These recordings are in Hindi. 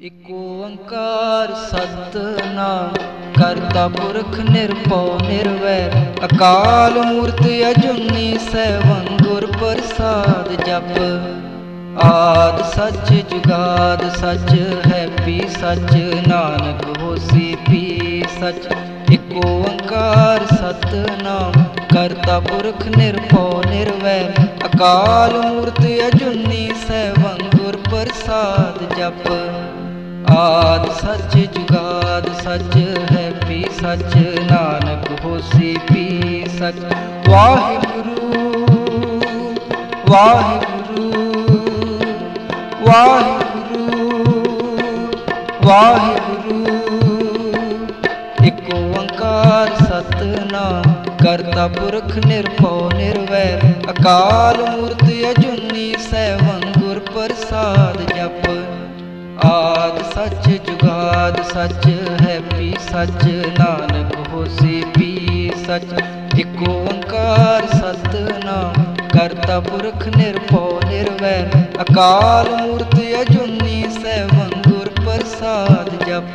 ਇਕ ਓੰਕਾਰ ਸਤਨਾਮ ਕਰਤਾ ਪੁਰਖ ਨਿਰਭਉ ਨਿਰਵੈਰ ਅਕਾਲ ਮੂਰਤ ਅਜੂਨੀ ਸੈਭੰ ਗੁਰ ਪ੍ਰਸਾਦ ਜਪ ਆਦ ਸੱਚ ਜੁਗਾਦ ਸੱਚ ਹੈ ਪੀ ਸੱਚ ਨਾਨਕ ਹੋਸੀ ਪੀ ਸੱਚ ਇਕ ਓੰਕਾਰ ਸਤਨਾਮ ਕਰਤਾ ਪੁਰਖ ਨਿਰਭਉ ਨਿਰਵੈਰ ਅਕਾਲ ਮੂਰਤ ਅਜੂਨੀ ਸੈਭੰ ਗੁਰ ਪ੍ਰਸਾਦ ਜਪ आद सच जुगाद, सच है पी सच नानक होसी पी सच वाहिगुरु वाहिगुरु वाहिगुरु वाहिगुरु। एक ओंकार सतना करता पुरख निरभौ निर्वैर, अकाल मूर्ति अजुनी सैव। जुगाद सच है पी सच, नानक होसे पी सच। एक ओंकार सतनाम, करता पुरख निरपौ निर्वैर अकाल मूर्त अजुनी सैवं प्रसाद जप।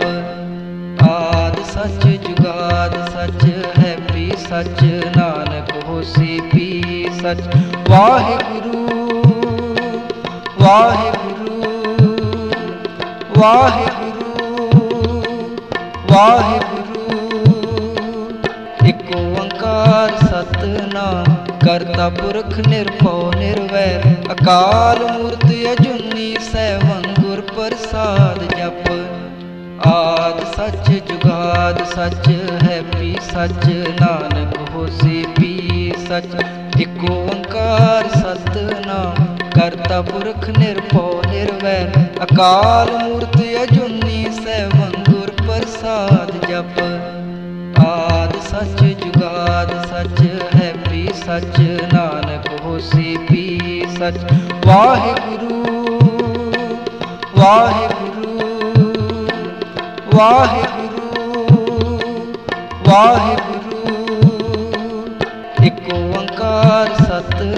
आद सच, जुगाद सच है पी सच, नानक होसे पी सच। वाहे गुरु वाहे ਵਾਹਿਗੁਰੂ ਵਾਹਿਗੁਰੂ ਇਕ ਓੰਕਾਰ ਸਤਨਾਮ ਕਰਤਾ ਪੁਰਖ ਨਿਰਭਉ ਨਿਰਵੈਰ ਅਕਾਲ ਮੂਰਤ ਅਜੂਨੀ ਸੈਭੰ ਗੁਰ ਪ੍ਰਸਾਦ ਜਪ ਆਦ ਸੱਚ ਜੁਗਾਦ ਸੱਚ ਹੈ ਪੀ ਸੱਚ ਨਾਨਕ ਹੋਸੀ ਪੀ सच, एक ओंकार सतना करता पुरख निरपो निर्वैर। अकाल मूर्त अजुनी सैवं गुर प्रसाद जप। आद सच, जुगाद सच है पी सच, नानक होसी पी सच। Waheguru Waheguru Waheguru वाहे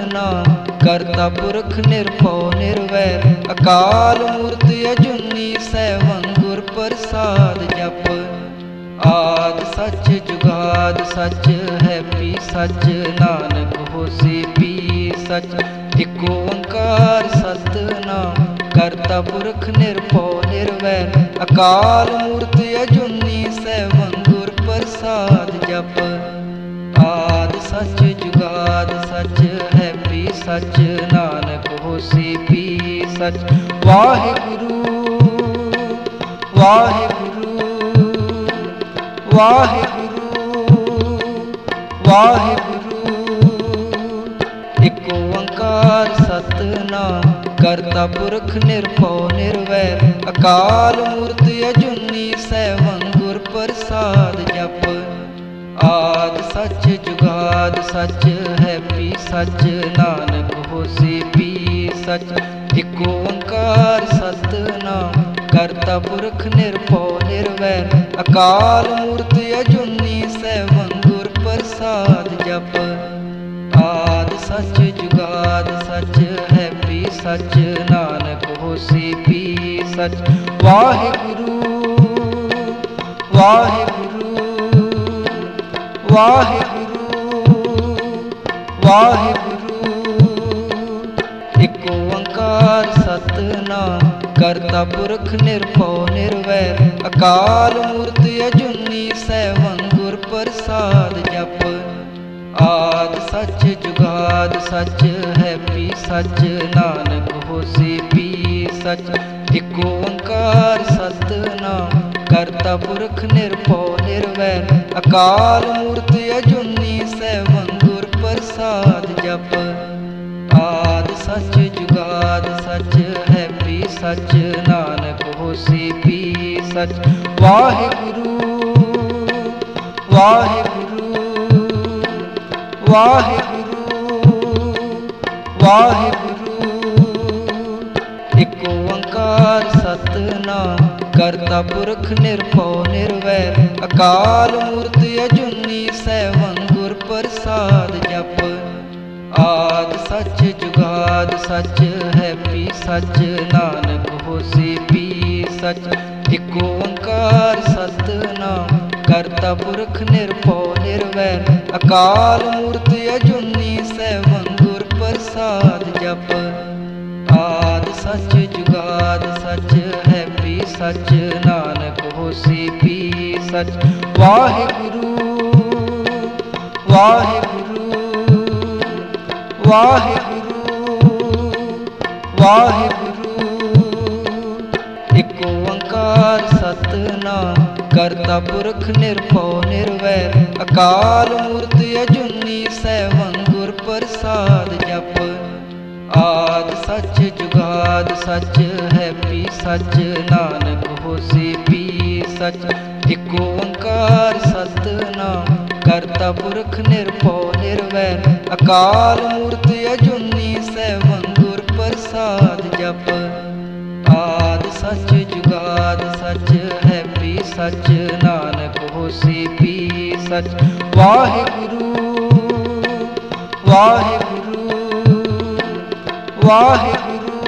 ਸਤਨਾਮ ਕਰਤਾ ਪੁਰਖ ਨਿਰਭਉ ਨਿਰਵੈਰ ਅਕਾਲ ਮੂਰਤ ਅਜੂਨੀ ਸੈਭੰ ਗੁਰ ਪ੍ਰਸਾਦ ਜਪ ਆਦ ਸੱਚ ਜੁਗਾਦ ਸੱਚ ਹੈ ਪੀ ਸੱਚ ਨਾਨਕ ਹੋਸੀ ਪੀ ਸੱਚ ਇਕ ਓੰਕਾਰ ਸਤਨਾਮ ਕਰਤਾ ਪੁਰਖ ਨਿਰਭਉ ਨਿਰਵੈਰ ਅਕਾਲ ਮੂਰਤ ਅਜੂਨੀ ਸੈਭੰ ਗੁਰ ਪ੍ਰਸਾਦ ਜਪ ਆਦ ਸੱਚ ਜੁਗਾਦ ਸੱਚ ਹੈ ਪੀ ਸੱਚ ਨਾਨਕ ਹੋਸੀ ਪੀ ਸੱਚ ਵਾਹਿਗੁਰੂ ਵਾਹਿਗੁਰੂ ਵਾਹਿਗੁਰੂ ਵਾਹਿਗੁਰੂ ਇਕ ਓੰਕਾਰ ਸਤਨਾਮ ਕਰਤਾ ਪੁਰਖ ਨਿਰਭਉ ਨਿਰਵੈਰ ਅਕਾਲ ਮੂਰਤ ਅਜੂਨੀ ਸੈਭੰ जुगाद, सच है पी सच नानक होसी पी सच। एक ओंकार, सतनाम, करता पुरख निरपौ निर्वैर अकाल मूर्त अजुनी सैवन गुर प्रसाद जप। आद सच जुगाद, सच है सच नानक होसी पी सच। वाहे गुरु वाहे ਵਾਹਿਗੁਰੂ ਵਾਹਿਗੁਰੂ ਵਾਹਿਗੁਰੂ ਇਕ ਓੰਕਾਰ ਸਤਨਾਮ ਕਰਤਾ ਪੁਰਖ ਨਿਰਭਉ ਨਿਰਵੈਰ ਅਕਾਲ ਮੂਰਤ ਅਜੂਨੀ ਸੈਭੰ ਗੁਰ ਪ੍ਰਸਾਦ ਜਪ ਆਦ ਸੱਚ ਜੁਗਾਦ ਸੱਚ ਹੈ ਪੀ ਸੱਚ ਨਾਨਕ ਹੋਸੀ ਪੀ ਸੱਚ ਇਕ ਓੰਕਾਰ ਸਤਨਾਮ करता पुरख निरपो निर्वैर अकाल मूर्ति अजुनी सैवं गुर प्रसाद जप। आद सच जुगाद सच है पी सच, नानक होसी पी सच। Waheguru Waheguru Waheguru वाहे ਕਰਤਾ ਪੁਰਖ ਨਿਰਭਉ ਨਿਰਵੈਰ, ਅਕਾਲ ਮੂਰਤ ਅਜੂਨੀ ਸੈਭੰ ਗੁਰ ਪ੍ਰਸਾਦ ਜਪ। ਆਦ ਸੱਚ ਜੁਗਾਦ ਸੱਚ ਹੈ ਪੀ ਸੱਚ, ਨਾਨਕ ਹੋਸੀ ਪੀ ਸਚ। ਇਕ ਓੰਕਾਰ ਸਤਨਾਮ, ਕਰਤਾ ਪੁਰਖ ਨਿਰਭਉ ਨਿਰਵੈਰ, ਅਕਾਲ ਮੂਰਤ ਅਜੂਨੀ ਸੈਭੰ ਗੁਰ ਪ੍ਰਸਾਦ ਜਪ। ਆਦ ਸੱਚ ਜੁਗਾਦ ਸੱਚ से भी सच। Waheguru Waheguru Waheguru Wahe Guru एक ओंकार सतना करता पुरख निर्भो निर्वैर। अकाल मूर्ति अजुनी सैवं गुर प्रसाद जप। आद सच जुगाद सच है पी सच। नानक होसी सच एक ओंकार सतनाम, करता पुरख निरपौ निर्वैर। अकाल मूर्ति अजुनी सैवं गुर प्रसाद जप। आद सच, जुगाद सच है पी सच, नानक होसी पी सच। Waheguru Waheguru Waheguru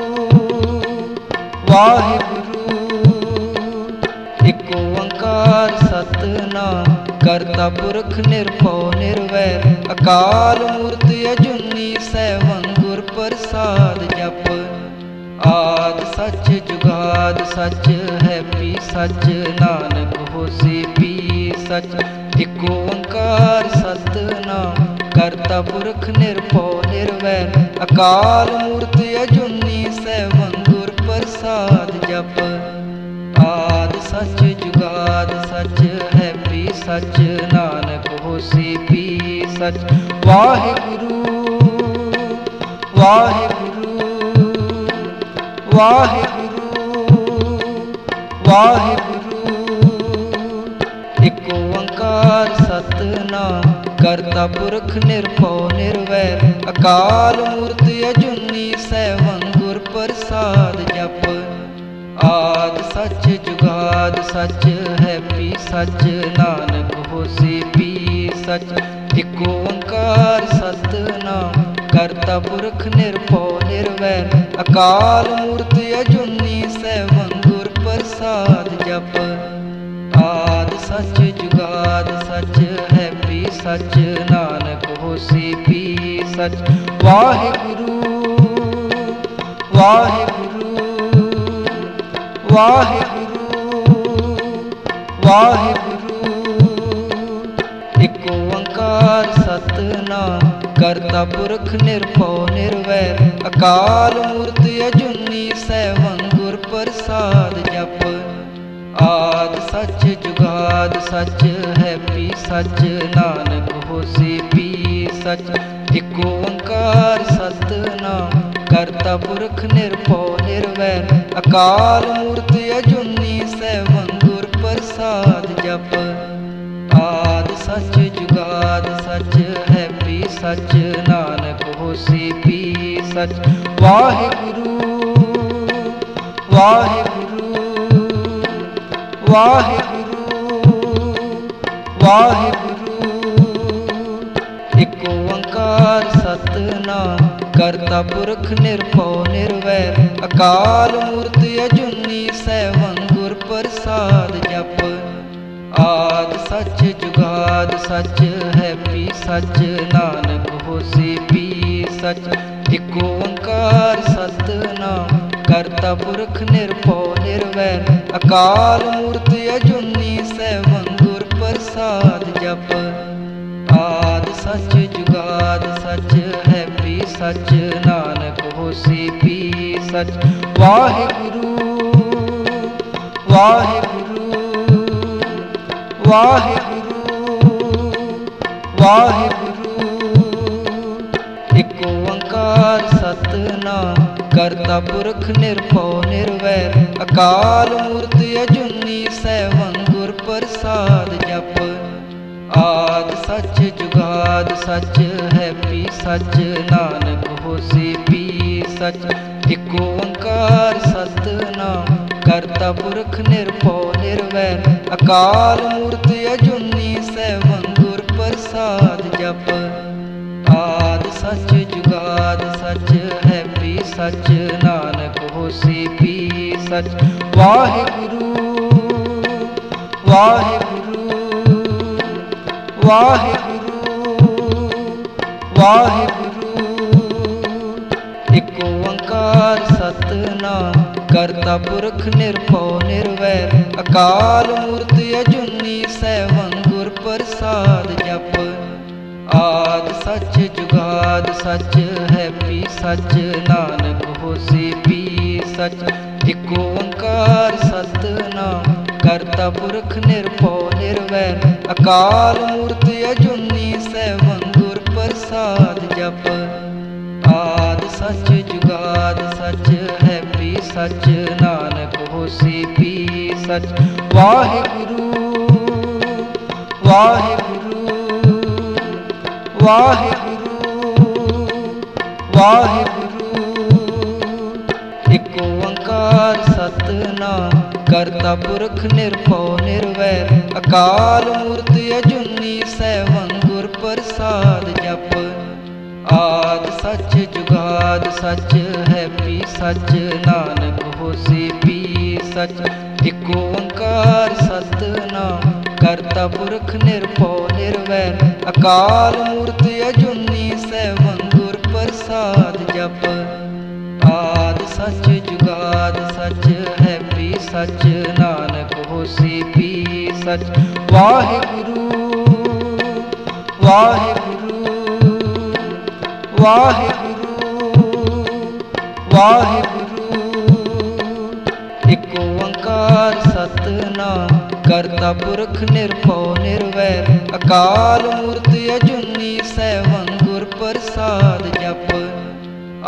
वाहे अपना करता पुरख निरभो निर्वैर अकाल मूर्त अजुनी सैवं गुर प्रसाद जप। आद सच जुगाद सच है पी सच। नानक होसी पी सच। एक ओंकार सतनाम करता पुरख निरभो निर्वैर अकाल मूर्त अजुनी सैवं गुर प्रसाद जप। आद सच जुगाद सच है सच, नानक होसी पी सच। Waheguru Waheguru Waheguru Wahe Guru एक ओंकार सतनाम करता पुरख निरभौ निर्वैर। अकाल मूर्ति अजुनी सैवन गुर प्रसाद। दरबार सच है पी सच, नानक हो से पी सच। एक ओंकार सतनाम करता पुरख निरपौ निर्वैर अकाल मूर्त अजुनी सैवं गुर प्रसाद जप। आद सच, जुगाद सच है पी सच, नानक हो से पी सच। वाहे गुरु वाहे गुरु वाहे गुरु ਵਾਹਿਗੁਰੂ ਇਕ ਓੰਕਾਰ ਸਤਨਾਮ ਕਰਤਾ ਪੁਰਖ ਨਿਰਭਉ ਨਿਰਵੈਰ ਅਕਾਲ ਮੂਰਤ ਅਜੂਨੀ ਸੈਭੰ ਗੁਰ ਪ੍ਰਸਾਦ ਜਪ ਆਦ ਸੱਚ ਜੁਗਾਦ ਸੱਚ ਹੈ ਵੀ ਸੱਚ ਨਾਨਕ ਹੋਸੀ ਵੀ ਸੱਚ ਇਕ ਓੰਕਾਰ ਸਤਨਾਮ ਕਰਤਾ ਪੁਰਖ ਨਿਰਭਉ ਨਿਰਵੈਰ ਅਕਾਲ ਮੂਰਤ ਅਜੂਨੀ ਸੈਭੰ ਗੁਰ जप आद सच, जुगाद सच है पी सच, नानक होसी पी सच। Waheguru Waheguru Waheguru Wahe Guru एक ओंकार सतनाम, करता पुरख निर्भो निर्वैर। अकाल मूर्त अजुनी सैवन गुर प्रसाद जप। आद सच जुगाद सच है पी सच, नानक होसी पी सच। एक ओंकार सतना करता पुरख निरपो निर्वैर। अकाल मूर्त अजुनी सैवंगुर प्रसाद जप। आद सच जुगाद सच है पी सच, नानक होसी पी सच। वाहे गुरु वाहे वाहे गुरु वाहे गुरु एक ओंकार सतना करता पुरख निरभव, निर्वैर। अकाल मूर्त अजुनी, सैवं गुर प्रसाद जप। आद सच जुगाद सच है सच। नानक होसी, पी सच। एक ओंकार सतना करता पुरख निरपो निर्वैर। अकाल मूर्ति अजुनी सैवन गुर प्रसाद जप। आद सच, जुगाद सच है पी सच, नानक होसी पी सच। Waheguru Waheguru Waheguru Wahe Guru एक ओंकार सतनाम करता पुरख निरभो निर्वैर। अकाल मूर्त अजुनी सैवं गुर प्रसाद जप। आद सच जुगाद सच है पी सच, नानक होसी पी सच। एक ओंकार सतनाम करता पुरख निरभो निर्वैर। अकाल मूर्त अजुनी सैवं गुर प्रसाद जप। आद सच जुगाद सच सच, नानक होसी पी सच। Waheguru Waheguru Waheguru Wahe Guru एक ओंकार सतनाम, करता पुरख निरभो निर्वैर। अकाल मूर्ति अजुनी सैवन गुर प्रसाद। जुगाद सच जुगाद सच है पी सच, नानक होसी पी सच। एक ओंकार सतनाम करता पुरख निरपो निर्वैर अकाल मूर्ति अजुनी सै गुर प्रसाद जप। आद सच, जुगाद सच है पी सच, नानक होसी पी सच। वाहे गुरु वाहे ਵਾਹਿਗੁਰੂ ਵਾਹਿਗੁਰੂ, ਇੱਕ ਓੰਕਾਰ ਸਤਨਾਮ ਕਰਤਾ ਪੁਰਖ ਨਿਰਭਉ ਨਿਰਵੈਰ, ਅਕਾਲ ਮੂਰਤ ਅਜੂਨੀ ਸੈਭੰ ਗੁਰ ਪ੍ਰਸਾਦ ਜਪ।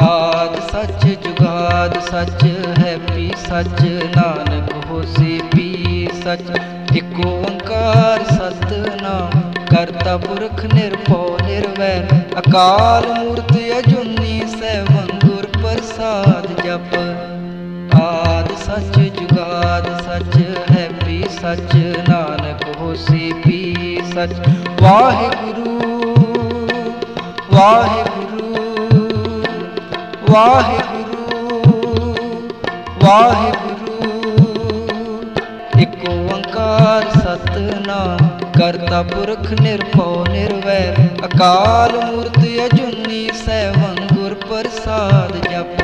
ਆਦ ਸੱਚ ਜੁਗਾਦ ਸੱਚ ਹੈ ਪੀ ਸੱਚ, ਨਾਨਕ ਹੋਸੀ ਪੀ ਸੱਚ। ਇੱਕ ਓੰਕਾਰ ਸਤਨਾਮ करता पुरख निरपो निर्वैर। अकाल मूर्त अजुनी सैवं प्रसाद जप। आद सच, जुगाद सच है, पी सच। नानक होसी, पी सच। Waheguru Waheguru Waheguru Wahe Guru एक ओंकार सतनाम ਕਰਤਾ ਪੁਰਖ ਨਿਰਭਉ ਨਿਰਵੈ। ਅਕਾਲ ਮੂਰਤ ਅਜੂਨੀ ਸੈਭੰ ਗੁਰ ਪ੍ਰਸਾਦ ਜਪ।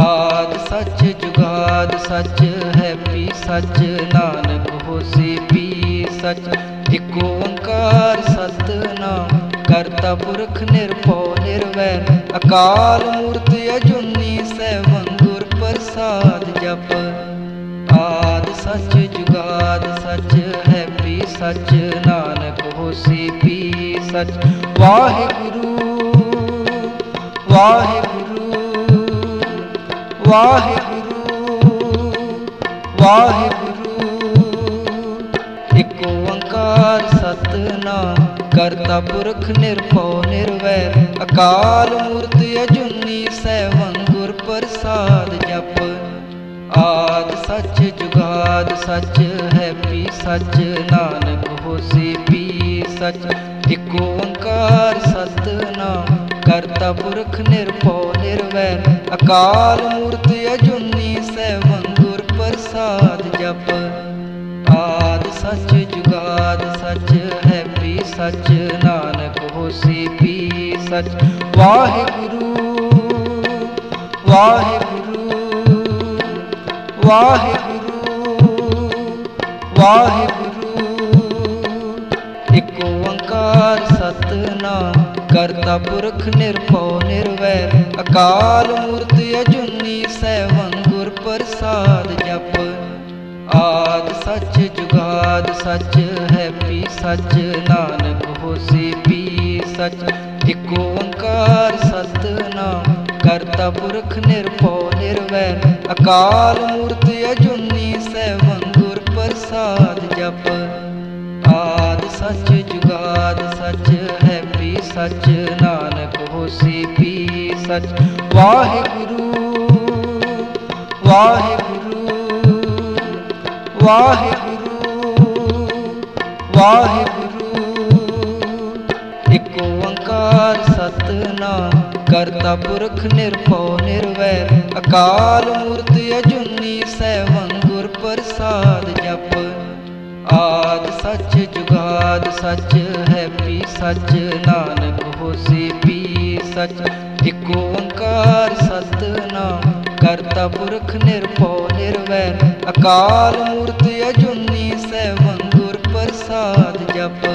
ਆਦ ਸੱਚ ਜੁਗਾਦ ਸੱਚ ਹੈ ਪੀ ਸੱਚ, ਨਾਨਕ ਹੋਸੀ ਪੀ ਸੱਚ। ਇਕ ਓੰਕਾਰ ਸਤਨਾਮ, ਕਰਤਾ ਪੁਰਖ ਨਿਰਭਉ ਨਿਰਵੈ। ਅਕਾਲ ਮੂਰਤ ਅਜੂਨੀ ਸੈਭੰ ਗੁਰ ਪ੍ਰਸਾਦ ਜਪ। ਆਦ ਸੱਚ ਜੁਗਾਦ ਸੱਚ ਹੈ ਪੀ ਸੱਚ ਨਾਨਕ ਹੋਸੀ ਪੀ ਸੱਚ ਵਾਹਿਗੁਰੂ ਵਾਹਿਗੁਰੂ ਵਾਹਿਗੁਰੂ ਵਾਹਿਗੁਰੂ ਇਕ ਓੰਕਾਰ ਸਤਨਾਮ ਕਰਤਾ ਪੁਰਖ ਨਿਰਭਉ ਨਿਰਵੈਰ ਅਕਾਲ ਮੂਰਤ ਅਜੂਨੀ ਸੈਭੰ सच जुगाद, सच है पी सच नानक हो से पी, सच एक ओंकार, सतनाम करता पुरख निरपो निर्वैर अकाल मूर्त अजुनी, सैवं गुर प्रसाद जप। आद सच जुगाद, सच है पी सच नानक हो से पी, सच वाहे गुरु वाहे ਵਾਹਿਗੁਰੂ ਵਾਹਿਗੁਰੂ ਇਕ ਓੰਕਾਰ ਸਤਨਾਮ ਕਰਤਾ ਪੁਰਖ ਨਿਰਭਉ ਨਿਰਵੈਰ ਅਕਾਲ ਮੂਰਤ ਅਜੂਨੀ ਸੈਭੰ ਗੁਰ ਪ੍ਰਸਾਦ ਜਪ ਆਦ ਸੱਚ ਜੁਗਾਦ ਸੱਚ ਹੈ ਪੀ ਸੱਚ ਨਾਨਕ ਹੋਸੀ ਪੀ ਸੱਚ ਇਕ ਓੰਕਾਰ ਸਤਨਾਮ ਕਰਤਾ ਪੁਰਖ ਨਿਰਭਉ ਨਿਰਵੈਰ ਅਕਾਲ ਮੂਰਤ ਅਜੂਨੀ ਸੈਭੰ ਗੁਰ ਪ੍ਰਸਾਦ ਜਪ। ਆਦ ਸੱਚ ਜੁਗਾਦ ਸੱਚ ਹੈ ਪੀ ਸੱਚ। ਨਾਨਕ ਹੋਸੀ ਪੀ ਸੱਚ। ਵਾਹਿਗੁਰੂ ਵਾਹਿਗੁਰੂ ਵਾਹਿਗੁਰੂ ਵਾਹਿਗੁਰੂ। ਕਰਤਾ ਪੁਰਖ ਨਿਰਭਉ ਨਿਰਵੈਰ ਅਕਾਲ ਮੂਰਤ ਅਜੂਨੀ ਸੈਭੰ ਗੁਰ ਪ੍ਰਸਾਦ ਜਪ ਆਦ ਸੱਚ ਜੁਗਾਦ ਸੱਚ ਹੈ ਪੀ ਸੱਚ ਨਾਨਕ ਹੋਸੀ ਪੀ ਸੱਚ ਇਕ ਓੰਕਾਰ ਸਤਨਾਮ ਕਰਤਾ ਪੁਰਖ ਨਿਰਭਉ ਨਿਰਵੈਰ ਅਕਾਲ ਮੂਰਤ ਅਜੂਨੀ ਸੈਭੰ ਗੁਰ ਪ੍ਰਸਾਦ ਜਪ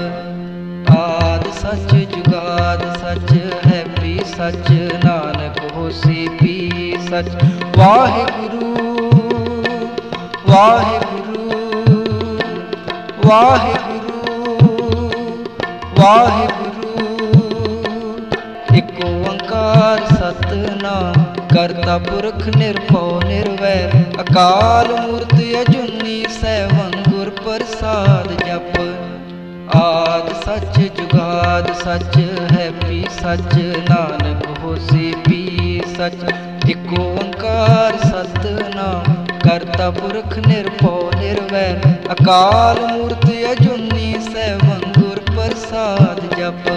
ਆਦ ਸੱਚ ਜੁਗਾਦ ਸੱਚ ਹੈ ਪੀ ਸੱਚ से भी सच। Waheguru Waheguru Waheguru Wahe Guru एक अंकार सतना करता पुरख निरभौ निर्वैर। अकाल मूर्त अजुनी, सैवं गुर प्रसाद जप। आद सच, जुगाद सच है पी सच, नानक होसी सच एक ओंकार सतनाम, करता पुरख निरपो निर्वैर। अकाल मूर्त अजुनी सैवं गुर प्रसाद जप।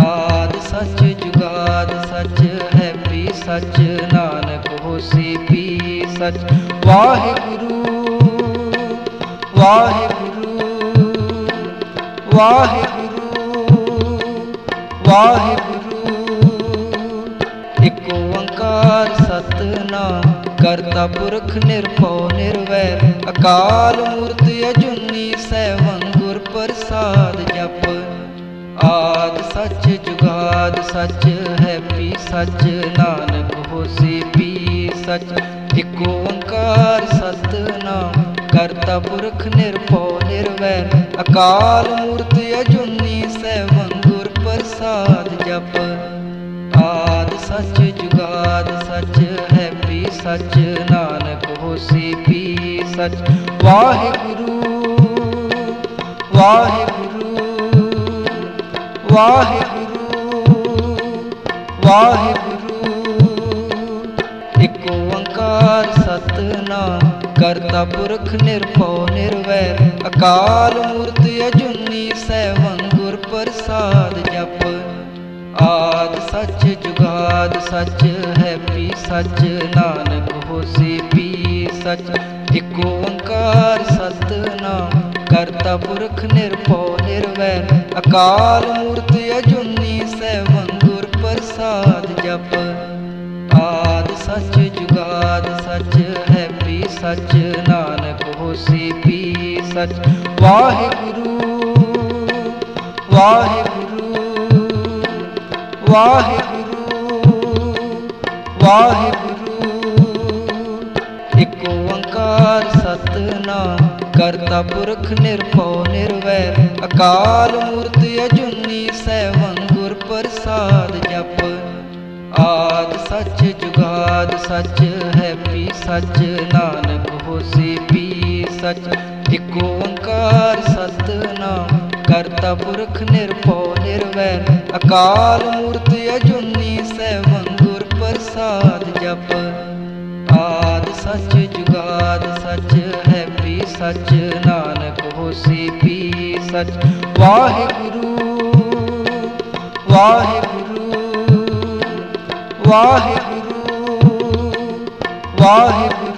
आद सच, जुगाद सच, है पी सच, नानक होसी पी सच। Waheguru Waheguru Waheguru वाहे साधना करता पुरख निरभो, निर्वैर। अकाल मूर्त अजुनी सैवं गुर प्रसाद जप। आद सच जुगाद सच है पी सच। नानक होसी पी सच। एक ओंकार सतनाम करता पुरख निरभो, निर्वैर। अकाल मूर्ति अजुनी सैवं गुर प्रसाद जप। सच जुगाद, सच है पी सच नानक होसी पी, सच Waheguru Waheguru Waheguru Wahe Guru एक ओंकार सतना करता पुरख निरभो निर्वैर। अकाल मूर्ति अजुनी सैवन गुर प्रसाद जप। आद सच जुगाद, सच है पी सच नानक होसे पी सच एक ओंकार सतना करता पुरख निरपौ निर्वैन अकाल मूर्त अजुनी, सैवं प्रसाद जप। आद सच जुगाद, सच है पी सच नानक होसे पी सच वाहे गुरु वाहे ਵਾਹਿਗੁਰੂ ਵਾਹਿਗੁਰੂ ਇਕ ਓੰਕਾਰ ਸਤਨਾਮ ਕਰਤਾ ਪੁਰਖ ਨਿਰਭਉ ਨਿਰਵੈਰ ਅਕਾਲ ਮੂਰਤ ਅਜੂਨੀ ਸੈਭੰ ਗੁਰ ਪ੍ਰਸਾਦ ਜਪ ਆਦ ਸੱਚ ਜੁਗਾਦ ਸੱਚ ਹੈ ਪੀ ਸੱਚ ਨਾਨਕ ਹੋਸੀ ਪੀ ਸੱਚ ਇਕ ਓੰਕਾਰ ਸਤਨਾਮ ਕਰਤਾ ਪੁਰਖ ਨਿਰਭਉ ਨਿਰਵੈਰ ਅਕਾਲ ਮੂਰਤ ਅਜੂਨੀ ਸੈਭੰ ਗੁਰ ਪ੍ਰਸਾਦ ਜਪ ਆਦ ਸੱਚ ਜੁਗਾਦ ਸੱਚ ਹੈ ਪੀ ਸੱਚ ਨਾਨਕ ਹੋਸੀ ਪੀ ਸੱਚ ਵਾਹਿਗੁਰੂ ਵਾਹਿਗੁਰੂ ਵਾਹਿਗੁਰੂ ਵਾਹਿਗੁਰੂ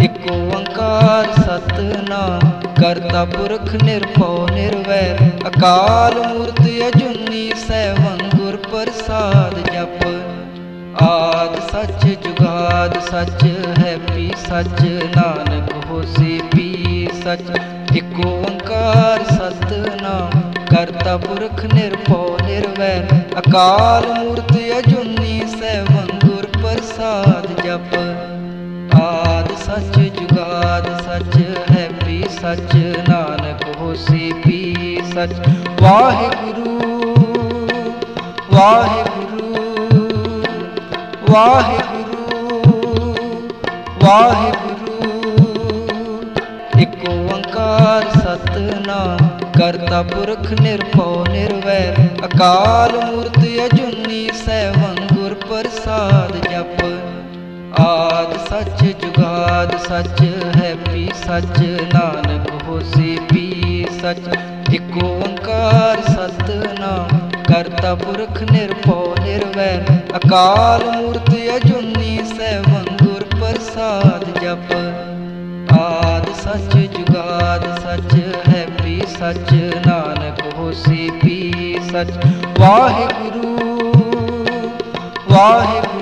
ਇਕ ਓੰਕਾਰ ਸਤਨਾਮ ਕਰਤਾ ਪੁਰਖ ਨਿਰਭਉ ਨਿਰਵੈਰ, ਅਕਾਲ ਮੂਰਤ ਅਜੂਨੀ ਸੈਭੰ ਗੁਰ ਪ੍ਰਸਾਦ ਜਪ। ਆਦ ਸੱਚ ਜੁਗਾਦ ਸੱਚ ਹੈ ਪੀ ਸੱਚ, ਨਾਨਕ ਹੋਸੀ ਪੀ ਸੱਚ। ਇਕ ਓੰਕਾਰ ਸਤਨਾਮ, ਕਰਤਾ ਪੁਰਖ ਨਿਰਭਉ ਨਿਰਵੈਰ, ਅਕਾਲ ਮੂਰਤ ਅਜੂਨੀ ਸੈਭੰ ਗੁਰ ਪ੍ਰਸਾਦ ਜਪ। ਆਦ ਸੱਚ ਜੁਗਾਦ ਸੱਚ सच, नानक होसी पी सच। Waheguru Waheguru Waheguru Wahe Guru एक ओंकार सतना करता पुरख निर्भो निर्वैर। अकाल मूर्ति अजुनी सैवन गुर प्रसाद। आद सच, जुगाद सच है पी सच, नानक होसी पी सच। एक ओंकार सतनाम, करता पुरख निरपो निर्वैर अकाल मूर्ति अजुनी सैवन गुर प्रसाद जप। आद सच, जुगाद सच है पी सच, नानक होसी पी सच। वाहे गुरु वाहे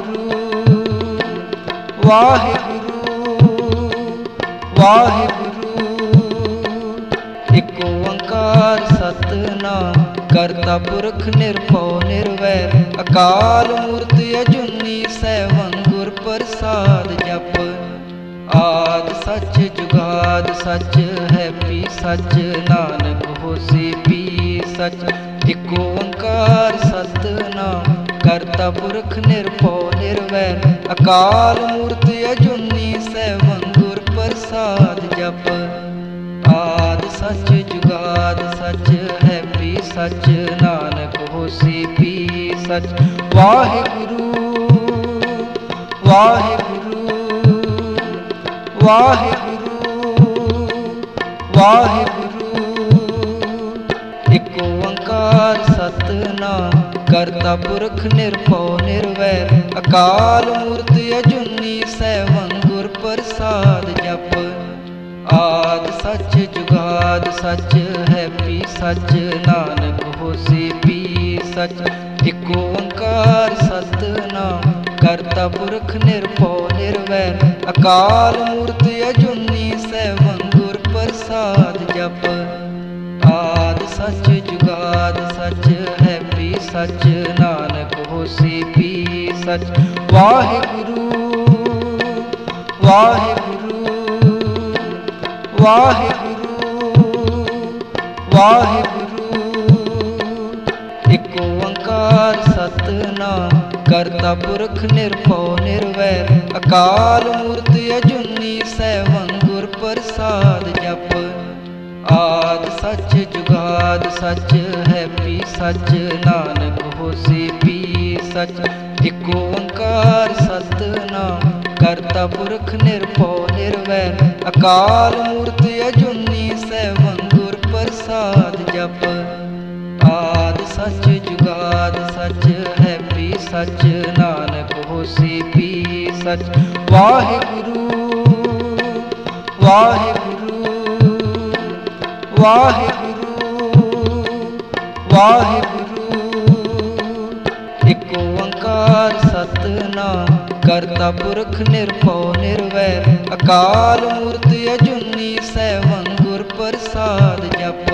ਵਾਹਿਗੁਰੂ ਵਾਹਿਗੁਰੂ ਇਕ ਓੰਕਾਰ ਸਤਨਾਮ ਕਰਤਾ ਪੁਰਖ ਨਿਰਭਉ ਨਿਰਵੈਰ ਅਕਾਲ ਮੂਰਤ ਅਜੂਨੀ ਸੈਭੰ ਗੁਰ ਪ੍ਰਸਾਦ ਜਪ ਆਦ ਸੱਚ ਜੁਗਾਦ ਸੱਚ ਹੈ ਵੀ ਸੱਚ ਨਾਨਕ ਹੋਸੀ ਵੀ ਸੱਚ ਇਕ ਓੰਕਾਰ ਸਤਨਾਮ करता पुरख निरपो निर्वैर। अकाल मूर्त अजुनी सैवंगुर प्रसाद जप। आद सच जुगाद सच है पी सच, नानक होसी पी सच। Waheguru Waheguru Waheguru वाहे ਕਰਤਾ ਪੁਰਖ ਨਿਰਭਉ ਨਿਰਵੈਰ ਅਕਾਲ ਮੂਰਤ ਅਜੂਨੀ ਸੈਭੰ ਗੁਰ ਪ੍ਰਸਾਦ ਜਪ ਆਦ ਸੱਚ ਜੁਗਾਦ ਸੱਚ ਹੈ ਵੀ ਸੱਚ ਨਾਨਕ ਹੋਸੀ ਵੀ ਸੱਚ ਇਕ ਓੰਕਾਰ ਸਤਨਾਮ ਕਰਤਾ ਪੁਰਖ ਨਿਰਭਉ ਨਿਰਵੈਰ ਅਕਾਲ ਮੂਰਤ ਅਜੂਨੀ ਸੈਭੰ ਗੁਰ ਪ੍ਰਸਾਦ ਜਪ ਆਦ ਸੱਚ ਜੁਗਾਦ ਸੱਚ ਹੈ सच, नानक हो पी सच। Waheguru Waheguru Waheguru Wahe Guru एक ओंकार सतनाम, करता पुरख निरभौ निर्वैर। अकाल मूर्ति अजुनी सैवन गुर प्रसाद जप। आद सच, जुगाद सच है पी सच, नानक होसी पी सच। एक ओंकार सतनाम करता पुरख निरपो निर्वैर अकाल मूर्त अजुनी सैवंगुर प्रसाद जप। आद सच, जुगाद सच है पी सच, नानक होसी पी सच। वाहे गुरु वाहे ਵਾਹਿਗੁਰੂ ਵਾਹਿਗੁਰੂ ਇਕ ਓੰਕਾਰ ਸਤਨਾਮ ਕਰਤਾ ਪੁਰਖ ਨਿਰਭਉ ਨਿਰਵੈਰ ਅਕਾਲ ਮੂਰਤ ਅਜੂਨੀ ਸੈਭੰ ਗੁਰ ਪ੍ਰਸਾਦ ਜਪ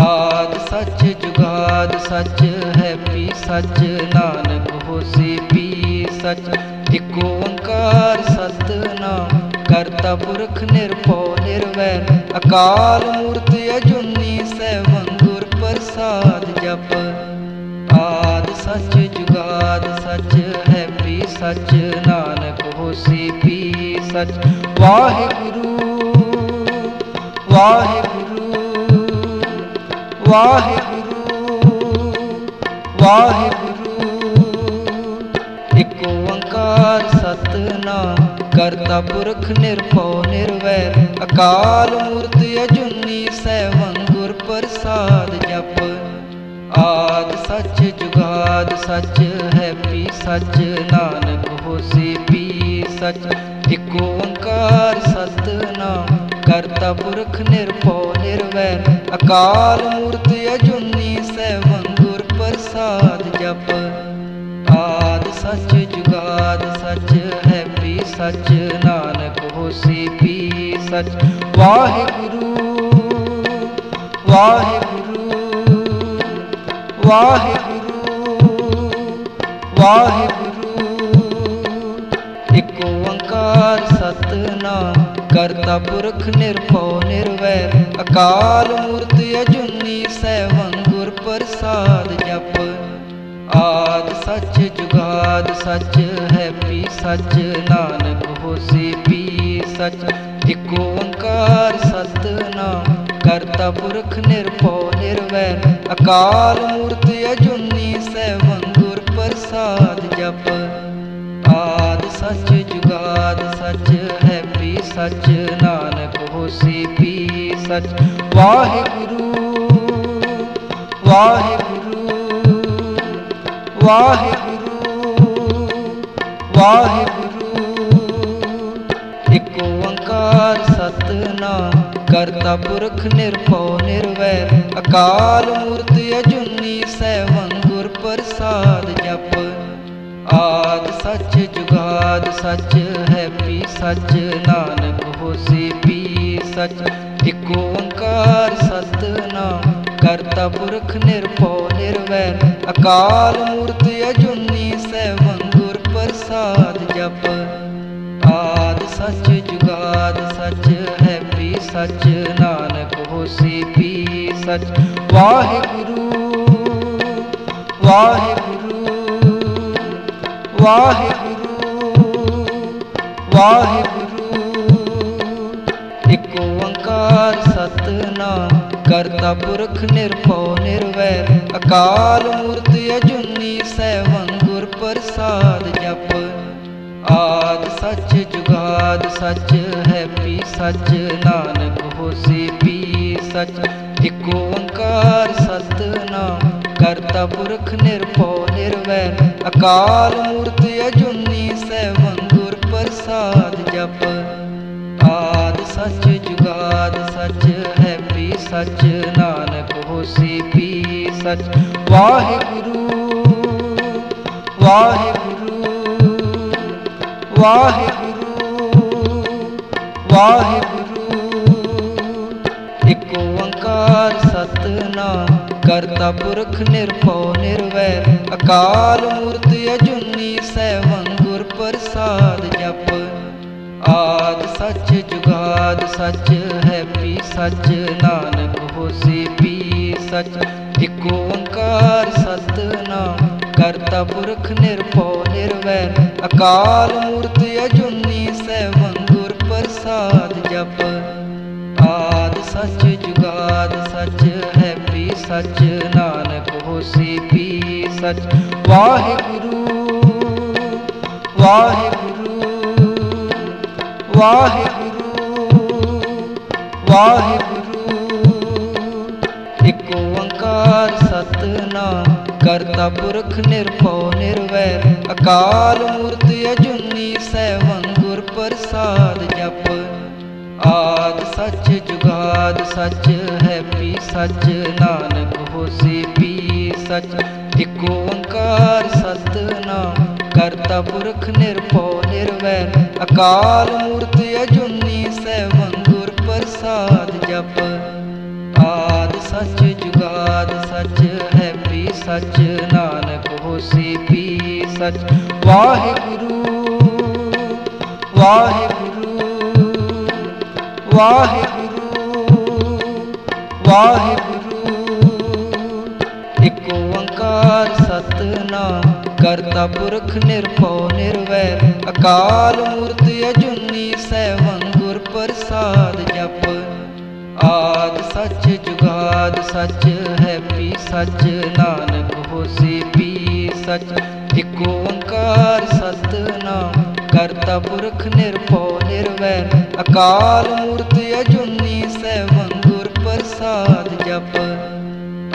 ਆਦ ਸੱਚ ਜੁਗਾਦ ਸੱਚ ਹੈ ਵੀ ਸੱਚ ਨਾਨਕ ਹੋਸੀ ਵੀ ਸੱਚ ਇਕ ਓੰਕਾਰ ਸਤਨਾਮ करता पुरख निरपो निर्वैर। अकाल मूर्ति अजुनी सैवं गुर प्रसाद जप। आद सच, जुगाद सच है पी सच, नानक होसी पी सच। Waheguru Waheguru Waheguru Wahe Guru एक ओंकार सतनाम ਕਰਤਾ ਪੁਰਖ ਨਿਰਭਉ ਨਿਰਵੈਰ, ਅਕਾਲ ਮੂਰਤ ਅਜੂਨੀ ਸੈਭੰ ਗੁਰ ਪ੍ਰਸਾਦ ਜਪ। ਆਦ ਸੱਚ ਜੁਗਾਦ ਸੱਚ ਹੈ ਵੀ ਸੱਚ, ਨਾਨਕ ਹੋਸੀ ਵੀ ਸੱਚ। ਇਕ ਓੰਕਾਰ ਸਤਨਾਮ, ਕਰਤਾ ਪੁਰਖ ਨਿਰਭਉ ਨਿਰਵੈਰ, ਅਕਾਲ ਮੂਰਤ ਅਜੂਨੀ ਸੈਭੰ ਗੁਰ ਪ੍ਰਸਾਦ ਜਪ। ਆਦ ਸੱਚ ਜੁਗਾਦ ਸੱਚ सच, नानक होसी पी सच। Waheguru Waheguru Waheguru Wahe Guru एक ओंकार सतनाम, करता पुरख निरभो निर्वैर। अकाल मूर्त अजुनी सैवन गुर प्रसाद जप। आद सच जुगाद सच है पी सच नानक होसी पी सच एक ओंकार सतना करता पुरख निरपो निर्वैर अकाल मूर्ति अजुनी सैवं गुर प्रसाद जप। आद सच, जुगाद सच है पी सच नानक होसी पी सच वाहे गुरु वाहे गुरु वाहे गुरु ਵਾਹਿਗੁਰੂ ਇੱਕ ਓੰਕਾਰ ਸਤਨਾਮ ਕਰਤਾ ਪੁਰਖ ਨਿਰਭਉ ਨਿਰਵੈਰ ਅਕਾਲ ਮੂਰਤ ਅਜੂਨੀ ਸੈਭੰ ਗੁਰ ਪ੍ਰਸਾਦ ਜਪ ਆਦ ਸੱਚ ਜੁਗਾਦ ਸੱਚ ਹੈ ਪੀ ਸੱਚ ਨਾਨਕ ਹੋਸੀ ਪੀ ਸੱਚ ਇੱਕ ਓੰਕਾਰ ਸਤਨਾਮ ਕਰਤਾ ਪੁਰਖ ਨਿਰਭਉ ਨਿਰਵੈਰ ਅਕਾਲ ਮੂਰਤ ਅਜੂਨੀ ਸੈਭੰ ਗੁਰ अप। आद सच, जुगाद सच है पी सच, नानक होसी पी सच। Waheguru Waheguru Waheguru Wahe Guru एक ओंकार सतना करता पुरख निरभव निर्वै अकाल मूर्त अजुनी सैवन गुर प्रसाद। आद सच जुगाद सच है पी सच, नानक होसी पी सच। एक ओंकार सतनाम, करता पुरख निरपो निर्वै अकाल मूर्त अजुनी सैवं गुर प्रसाद जप। आद सच जुगाद सच है पी सच, नानक होसी पी सच। वाहे गुरु वाहे ਵਾਹਿਗੁਰੂ ਵਾਹਿਗੁਰੂ ਇੱਕ ਓੰਕਾਰ ਸਤਨਾਮ ਕਰਤਾ ਪੁਰਖ ਨਿਰਭਉ ਨਿਰਵੈਰ ਅਕਾਲ ਮੂਰਤ ਅਜੂਨੀ ਸੈਭੰ ਗੁਰ ਪ੍ਰਸਾਦ ਜਪ ਆਦ ਸੱਚ ਜੁਗਾਦ ਸੱਚ ਹੈ ਪੀ ਸੱਚ ਨਾਨਕ ਹੋਸੀ ਪੀ ਸੱਚ ਇੱਕ ਓੰਕਾਰ ਸਤਨਾਮ ਕਰਤਾ ਪੁਰਖ ਨਿਰਭਉ ਨਿਰਵੈਰ ਅਕਾਲ ਮੂਰਤ ਅਜੂਨੀ ਸੈਭੰ ਗੁਰ ਪ੍ਰਸਾਦ ਜਪ ਆਦ ਸੱਚ ਜੁਗਾਦ ਸੱਚ ਹੈ ਪੀ ਸੱਚ ਨਾਨਕ ਹੋਸੀ ਪੀ ਸੱਚ ਵਾਹਿਗੁਰੂ ਵਾਹਿਗੁਰੂ ਵਾਹਿਗੁਰੂ ਵਾਹਿਗੁਰੂ ਕਰਤਾ ਪੁਰਖ ਨਿਰਭਉ ਨਿਰਵੈਰ ਅਕਾਲ ਮੂਰਤ ਅਜੂਨੀ ਸੈਭੰ ਗੁਰ ਪ੍ਰਸਾਦ ਜਪ ਆਦ ਸੱਚ ਜੁਗਾਦ ਸੱਚ ਹੈ ਪੀ ਸੱਚ ਨਾਨਕ ਹੋਸੀ ਪੀ ਸੱਚ ਇੱਕ ਓੰਕਾਰ ਸਤਨਾਮ ਕਰਤਾ ਪੁਰਖ ਨਿਰਭਉ ਨਿਰਵੈਰ ਅਕਾਲ ਮੂਰਤ ਅਜੂਨੀ ਸੈਭੰ ਗੁਰ ਪ੍ਰਸਾਦ ਜਪ ਆਦ ਸੱਚ ਜੁਗਾਦ ਸੱਚ सच, नानक होसी पी सच। Waheguru Waheguru Waheguru Wahe Guru एक ओंकार सतना करता पुरख निरभौ निर्वैर। अकाल मूर्ति अजुनी सैवन गुर प्रसाद जप। आद सच जुगाद सच है पी सच नानक होसी पी सच एक ओंकार सतनाम करता पुरख निर्भो निर्वैर। अकाल मूर्त अजुनी सैवं प्रसाद जप।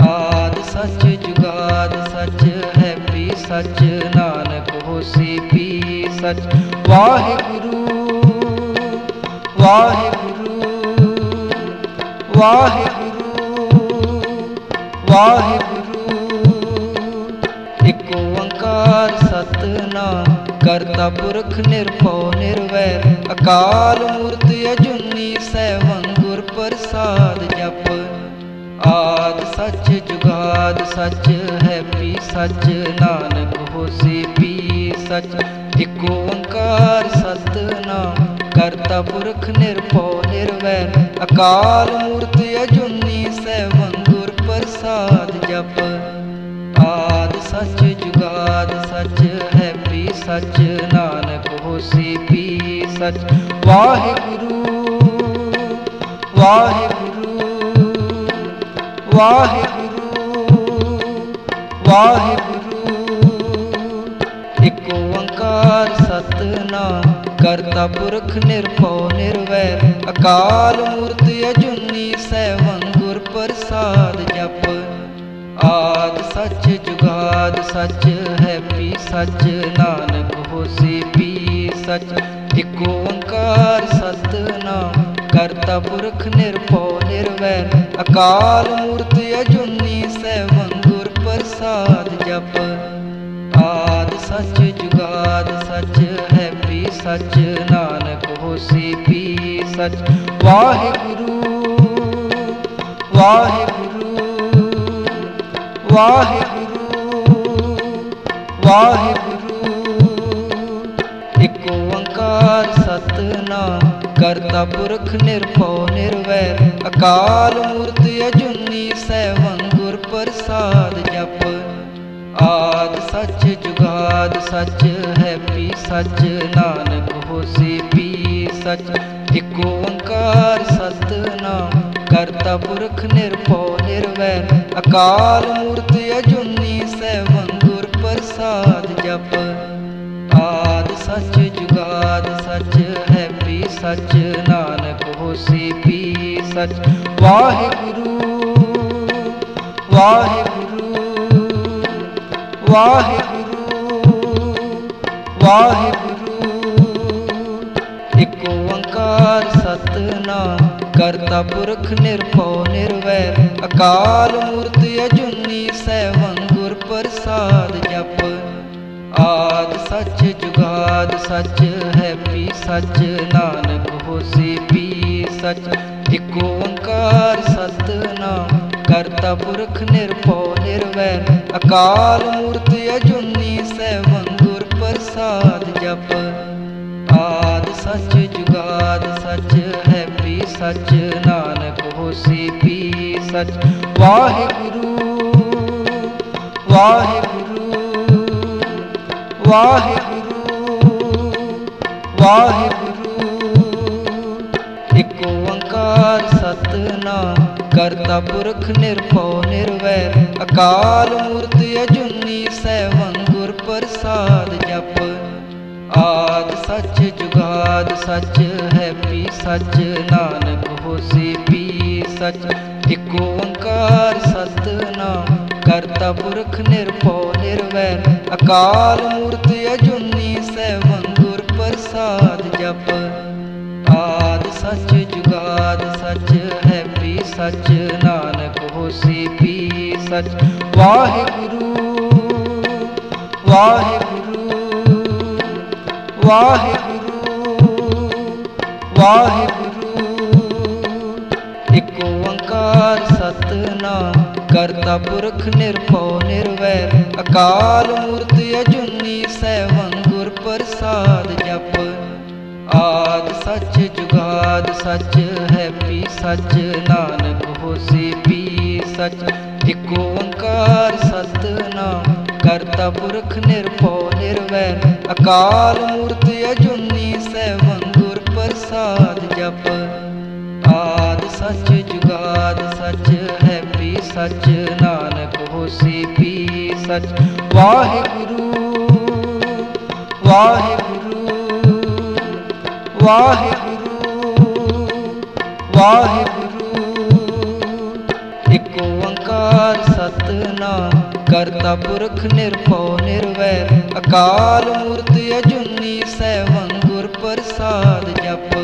आद सच जुगाद सच है पी सच नानक होसी पी सच वाहे गुरु वाहे वाहे गुरु वाहे गुरु एक ओंकार सतनाम, करता पुरख निरभौ निर्वैर। अकाल मूर्त अजुनी, सैवं गुर प्रसाद जप। आद सच जुगाद सच है, पी सच। नानक होसी पी सच। ਇੱਕ ਓੰਕਾਰ ਸਤਨਾਮ ਕਰਤਾ ਪੁਰਖ ਨਿਰਭਉ ਨਿਰਵੈਰ ਅਕਾਲ ਮੂਰਤ ਅਜੂਨੀ ਸੈਭੰ ਗੁਰ ਪ੍ਰਸਾਦ ਜਪ ਆਦ ਸੱਚ ਜੁਗਾਦ ਸੱਚ ਹੈ ਪੀ ਸੱਚ ਨਾਨਕ ਹੋਸੀ ਪੀ ਸੱਚ ਵਾਹਿਗੁਰੂ ਵਾਹਿਗੁਰੂ ਵਾਹਿਗੁਰੂ ਵਾਹਿਗੁਰੂ करुणा करता पुरख निरभो निर्वैर। अकाल मूर्त अजुनी सैवं गुर प्रसाद जप। आद सच जुगाद सच है पी सच। नानक होसी पी सच। एक ओंकार सत सतनाम करता पुरख निरभो निर्वैर। अकाल मूर्त अजुनी सैवं गुर प्रसाद जप। आद सच जुगाद सच है सच, नानक होसी पी सच। Waheguru Waheguru Waheguru Wahe Guru एक ओंकार सतनाम करता पुरख निरभौ निर्वैर। अकाल मूर्ति अजुनी सैवन गुर प्रसाद जब सच जुगाद, सच हैप्पी, सच नानक होसे पी सच एक ओंकार, सतनाम, करता पुरख निरपौ निर्वैर अकाल मूर्त अजुनी, सैवं गुर प्रसाद जप। आद सच जुगाद, सच हैप्पी, सच नानक होसे पी सच वाहे गुरु वाहे ਵਾਹਿਗੁਰੂ ਵਾਹਿਗੁਰੂ ਇਕ ਓੰਕਾਰ ਸਤਨਾਮ ਕਰਤਾ ਪੁਰਖ ਨਿਰਭਉ ਨਿਰਵੈਰ ਅਕਾਲ ਮੂਰਤ ਅਜੂਨੀ ਸੈਭੰ ਗੁਰ ਪ੍ਰਸਾਦ ਜਪ ਆਦ ਸੱਚ ਜੁਗਾਦ ਸੱਚ ਹੈ ਪੀ ਸੱਚ ਨਾਨਕ ਹੋਸੀ ਪੀ ਸੱਚ ਇਕ ਓੰਕਾਰ ਸਤਨਾਮ ਕਰਤਾ ਪੁਰਖ ਨਿਰਭਉ ਨਿਰਵੈਰ ਅਕਾਲ ਮੂਰਤ ਅਜੂਨੀ ਸੈਭੰ ਗੁਰ ਪ੍ਰਸਾਦ ਜਪ ਆਦ ਸੱਚ ਜੁਗਾਦ ਸੱਚ ਹੈ ਪੀ ਸੱਚ ਨਾਨਕ ਹੋਸੀ ਪੀ ਸੱਚ ਵਾਹਿਗੁਰੂ ਵਾਹਿਗੁਰੂ ਵਾਹਿਗੁਰੂ ਵਾਹਿਗੁਰੂ ਇਕ ਓੰਕਾਰ ਸਤਨਾਮ ਕਰਤਾ ਪੁਰਖ ਨਿਰਭਉ ਨਿਰਵੈਰ ਅਕਾਲ ਮੂਰਤ ਅਜੂਨੀ ਸੈਭੰ ਗੁਰ ਪ੍ਰਸਾਦ ਜਪ ਆਦ ਸੱਚ ਜੁਗਾਦ ਸੱਚ ਹੈ ਪੀ ਸੱਚ ਨਾਨਕ ਹੋਸੀ ਪੀ ਸੱਚ ਇਕ ਓੰਕਾਰ ਸਤਨਾਮ ਕਰਤਾ ਪੁਰਖ ਨਿਰਭਉ ਨਿਰਵੈਰ ਅਕਾਲ ਮੂਰਤ ਅਜੂਨੀ ਸੈਭੰ ਗੁਰ ਪ੍ਰਸਾਦ ਜਪ ਆਦ ਸੱਚ ਜੁਗਾਦ ਸੱਚ सच, नानक होसी पी सच। Waheguru Waheguru Waheguru Wahe Guru एक ओंकार सतना करता पुरख निरभौ निर्वैर। अकाल मूर्ति अजुनी सैवा पुगाद सच है पी सच, नानक हो होसी पी सच। एक ओंकार सतनाम, करता पुरख निरपो निर्वै अकाल मूर्त अजुनी सैवन गुर प्रसाद जप। आद सच, जुगाद सच है पी सच, नानक हो होसी पी सच। वाहे गुरु वाहे गुरु वाहे गुरु ਵਾਹਿਗੁਰੂ ਇਕ ਓੰਕਾਰ ਸਤਨਾਮ ਕਰਤਾ ਪੁਰਖ ਨਿਰਭਉ ਨਿਰਵੈਰ ਅਕਾਲ ਮੂਰਤ ਅਜੂਨੀ ਸੈਭੰ ਗੁਰ ਪ੍ਰਸਾਦ ਜਪ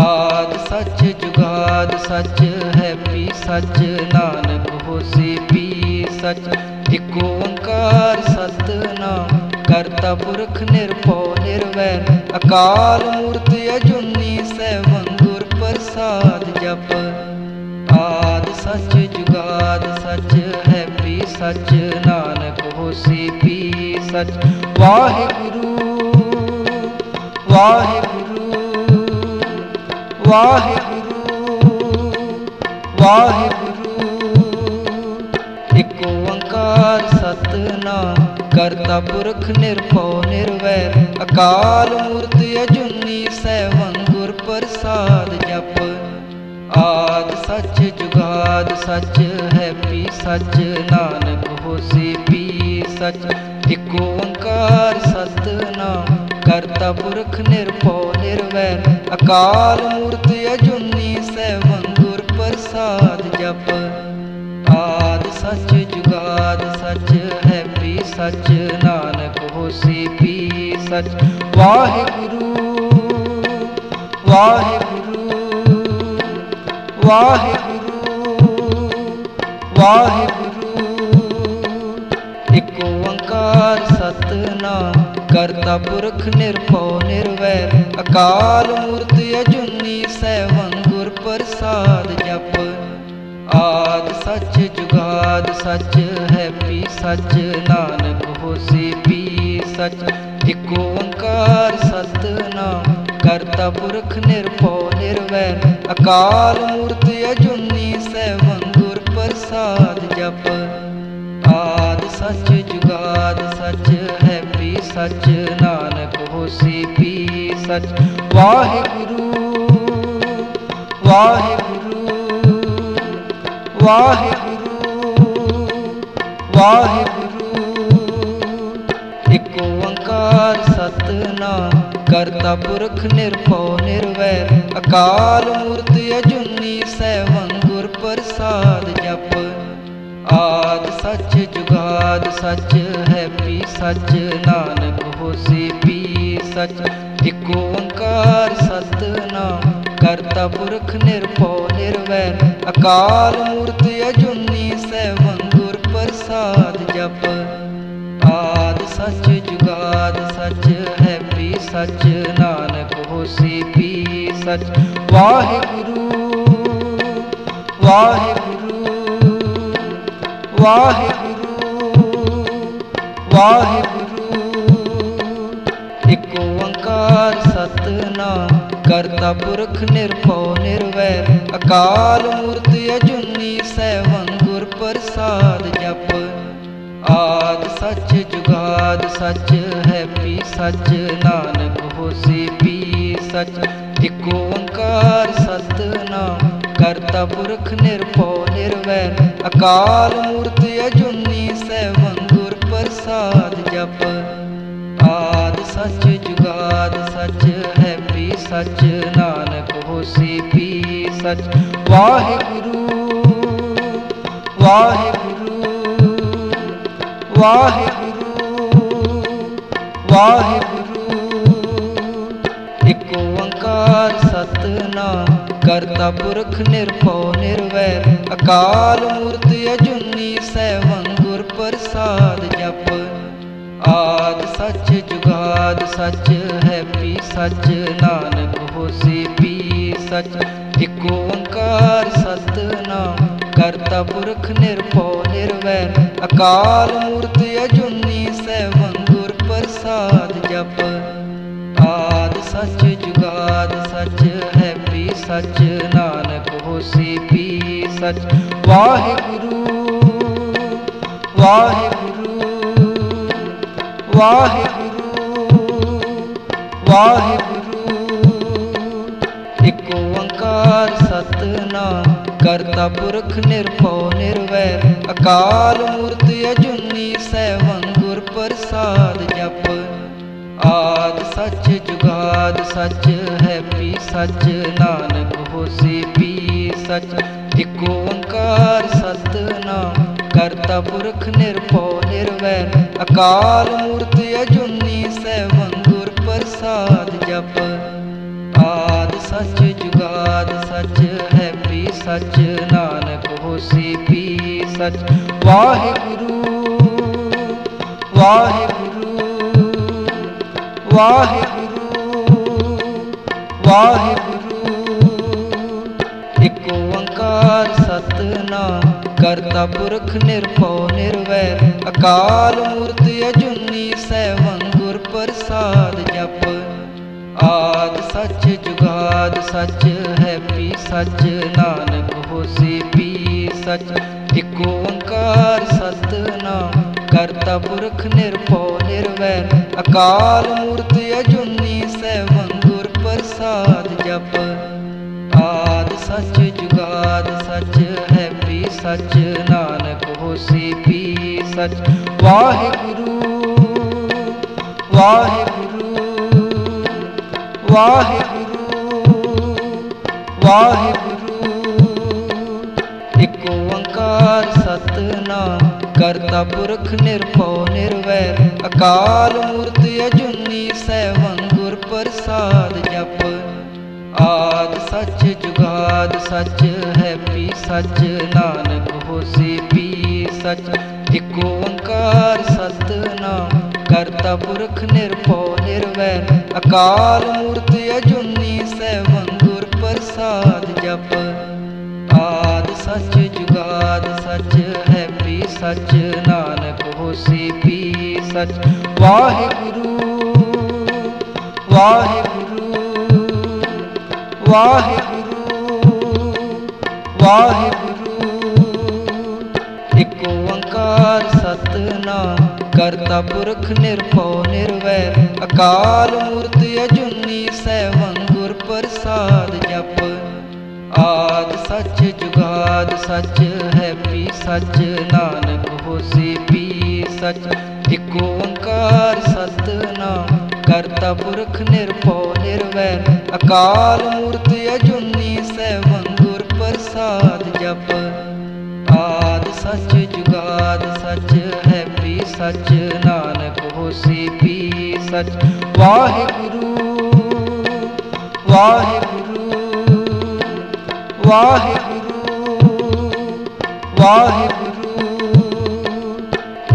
ਆਦ ਸੱਚ ਜੁਗਾਦ ਸੱਚ ਹੈ ਪੀ ਸੱਚ ਨਾਨਕ ਹੋਸੀ ਪੀ ਸੱਚ ਇਕ ਓੰਕਾਰ ਸਤਨਾਮ ਕਰਤਾ ਪੁਰਖ ਨਿਰਭਉ ਨਿਰਵੈਰ ਅਕਾਲ ਮੂਰਤ ਅਜੂਨੀ ਸੈਭੰ ਗੁਰ ਪ੍ਰਸਾਦ ਜਪ। ਆਦ ਸੱਚ ਜੁਗਾਦ ਸੱਚ ਹੈ ਪੀ ਸੱਚ, ਨਾਨਕ ਹੋਸੀ ਪੀ ਸੱਚ। ਵਾਹਿਗੁਰੂ ਵਾਹਿਗੁਰੂ ਵਾਹਿਗੁਰੂ ਵਾਹਿਗੁਰੂ। ਇਕ ਓੰਕਾਰ ਸਤਨਾਮ ਕਰਤਾ ਪੁਰਖ ਨਿਰਭਉ ਨਿਰਵੈਰ। ਅਕਾਲ ਮੂਰਤ ਅਜੂਨੀ ਸੈਭੰ ਗੁਰ ਪ੍ਰਸਾਦ ਜਪ। आद सच, जुगाद सच है पी सच, नानक होसी पी सच। एक ओंकार सतनाम करता पुरख निरपो निर्वै अकाल मूर्त अजुनी सैवं गुर प्रसाद जप। आद सच, जुगाद सच है पी सच, नानक होसी पी सच। वाहे गुरु वाहे ਵਾਹਿਗੁਰੂ ਵਾਹਿਗੁਰੂ ਇਕ ਓੰਕਾਰ ਸਤਨਾਮ ਕਰਤਾ ਪੁਰਖ ਨਿਰਭਉ ਨਿਰਵੈਰ ਅਕਾਲ ਮੂਰਤ ਅਜੂਨੀ ਸੈਭੰ ਗੁਰ ਪ੍ਰਸਾਦ ਜਪ ਆਦ ਸੱਚ ਜੁਗਾਦ ਸੱਚ ਹੈ ਪੀ ਸੱਚ ਨਾਨਕ ਹੋਸੀ ਪੀ ਸੱਚ ਇਕ ਓੰਕਾਰ ਸਤਨਾਮ करता पुरख निरपो निर्वैर अकाल मूर्ति अजुनी सैवंगुर प्रसाद जप। आद सच, जुगाद सच है पी सच, नानक होसी पी सच। Waheguru Waheguru Waheguru Wahe Guru एक ओंकार सतनाम ਕਰਤਾ ਪੁਰਖ ਨਿਰਭਉ ਨਿਰਵੈ। ਅਕਾਲ ਮੂਰਤ ਅਜੂਨੀ ਸੈਭੰ ਗੁਰ ਪ੍ਰਸਾਦ ਜਪ। ਆਦ ਸੱਚ ਜੁਗਾਦ ਸੱਚ ਹੈ ਵੀ ਸੱਚ, ਨਾਨਕ ਹੋਸੀ ਵੀ ਸੱਚ। ਇਕ ਓੰਕਾਰ ਸਤਨਾਮ ਕਰਤਾ ਪੁਰਖ ਨਿਰਭਉ ਨਿਰਵੈ। ਅਕਾਲ ਮੂਰਤ ਅਜੂਨੀ ਸੈਭੰ ਗੁਰ ਪ੍ਰਸਾਦ ਜਪ। ਆਦ ਸੱਚ ਜੁਗਾਦ ਸੱਚ ਵੀ ਸੱਚ ਨਾਨਕ ਹੋਸੀ ਵੀ ਸੱਚ ਵਾਹਿਗੁਰੂ ਵਾਹਿਗੁਰੂ ਵਾਹਿਗੁਰੂ ਵਾਹਿਗੁਰੂ ਇਕ ਓੰਕਾਰ ਸਤਨਾਮ ਕਰਤਾ ਪੁਰਖ ਨਿਰਭਉ ਨਿਰਵੈਰ ਅਕਾਲ ਮੂਰਤ ਅਜੂਨੀ ਸੈਭੰ ਗੁਰ ਪ੍ਰਸਾਦ ਜਪ ਆਦ ਸੱਚ ਜੁਗਾਦ ਸੱਚ ਹੈ ਵੀ ਸੱਚ ਨਾਨਕ से भी सच, एक ओंकार सतनाम। करता पुरख निरपौ निर्वैर। अकाल मूर्त अजुनी सैवं गुर प्रसाद जप। आद सच, जुगाद सच है भी सच, नानक हो से भी सच। Waheguru Waheguru Waheguru वाहे ਕਰਤਾ ਪੁਰਖ ਨਿਰਭਉ ਨਿਰਵੈਰ ਅਕਾਲ ਮੂਰਤ ਅਜੂਨੀ ਸੈਭੰ ਗੁਰ ਪ੍ਰਸਾਦ ਜਪ ਆਦ ਸੱਚ ਜੁਗਾਦ ਸੱਚ ਹੈ ਵੀ ਸੱਚ ਨਾਨਕ ਹੋਸੀ ਵੀ ਸੱਚ ਇਕ ਓੰਕਾਰ ਸਤਨਾਮ ਕਰਤਾ ਪੁਰਖ ਨਿਰਭਉ ਨਿਰਵੈਰ ਅਕਾਲ ਮੂਰਤ ਅਜੂਨੀ ਸੈਭੰ ਗੁਰ ਪ੍ਰਸਾਦ ਜਪ ਆਦ ਸੱਚ ਜੁਗਾਦ ਸੱਚ सच, नानक होसी पी सच। Waheguru Waheguru Waheguru Wahe Guru एक ओंकार सतनाम, करता पुरख निर्भो निर्वैर। अकाल मूर्ति अजुनी सैवन गुर प्रसाद जप। आद सच जुगाद सच है पी सच, नानक होसी पी सच। एक ओंकार सतनाम करता पुरख निरपो निर्वैर अकाल मूर्त अजुनी सै मंगुर प्रसाद जप। आद सच जुगाद सच है पी सच, नानक होसी पी सच। वाहे गुरु वाहे वाहे गुरु वाहे गुरु एक ओंकार सतनाम, करता पुरख निरपौ निर्वै अकाल मूर्त अजुनी, सैवं गुर प्रसाद जप। आद सच जुगाद सच है, पी सच। नानक होसी पी सच। ਇਕ ਓੰਕਾਰ ਸਤਨਾਮ ਕਰਤਾ ਪੁਰਖ ਨਿਰਭਉ ਨਿਰਵੈਰ ਅਕਾਲ ਮੂਰਤ ਅਜੂਨੀ ਸੈਭੰ ਗੁਰ ਪ੍ਰਸਾਦ ਜਪ ਆਦ ਸੱਚ ਜੁਗਾਦ ਸੱਚ ਹੈ ਵੀ ਸੱਚ ਨਾਨਕ ਹੋਸੀ ਵੀ ਸੱਚ ਵਾਹਿਗੁਰੂ ਵਾਹਿਗੁਰੂ ਵਾਹਿਗੁਰੂ ਵਾਹਿਗੁਰੂ करुणा करता पुरख निरभो निर्वैर अकाल मूर्त अजुनी, सैवं गुर प्रसाद जप। आद सच, जुगाद सच है पी सच, नानक होसी पी सच। एक ओंकार सतनाम, करता पुरख निरभो निर्वैर अकाल मूर्त अजुनी, सैवं गुर प्रसाद जप। आद सच, जुगाद सच है ਸੱਚ ਹੈ ਪੀ ਸੱਚ ਨਾਨਕ ਹੋਸੀ ਪੀ ਸੱਚ ਵਾਹਿਗੁਰੂ ਵਾਹਿਗੁਰੂ ਵਾਹਿਗੁਰੂ ਵਾਹਿਗੁਰੂ ਇਕ ਓੰਕਾਰ ਸਤਨਾਮ ਕਰਤਾ ਪੁਰਖ ਨਿਰਭਉ ਨਿਰਵੈਰ ਅਕਾਲ ਮੂਰਤ ਅਜੂਨੀ ਸੈਭੰ ਗੁਰ ਪ੍ਰਸਾਦ ਜਪ सच जुगाद, सच है पी सच नानक होसी पी सच एक ओंकार सतना करता पुरख निरपो निर्वैन अकाल मूर्त अजुनी, सैवं गुर प्रसाद जप। आद सच जुगाद, सच है पी सच नानक होसी पी सच वाहे गुरु वाहे ਵਾਹਿਗੁਰੂ ਵਾਹਿਗੁਰੂ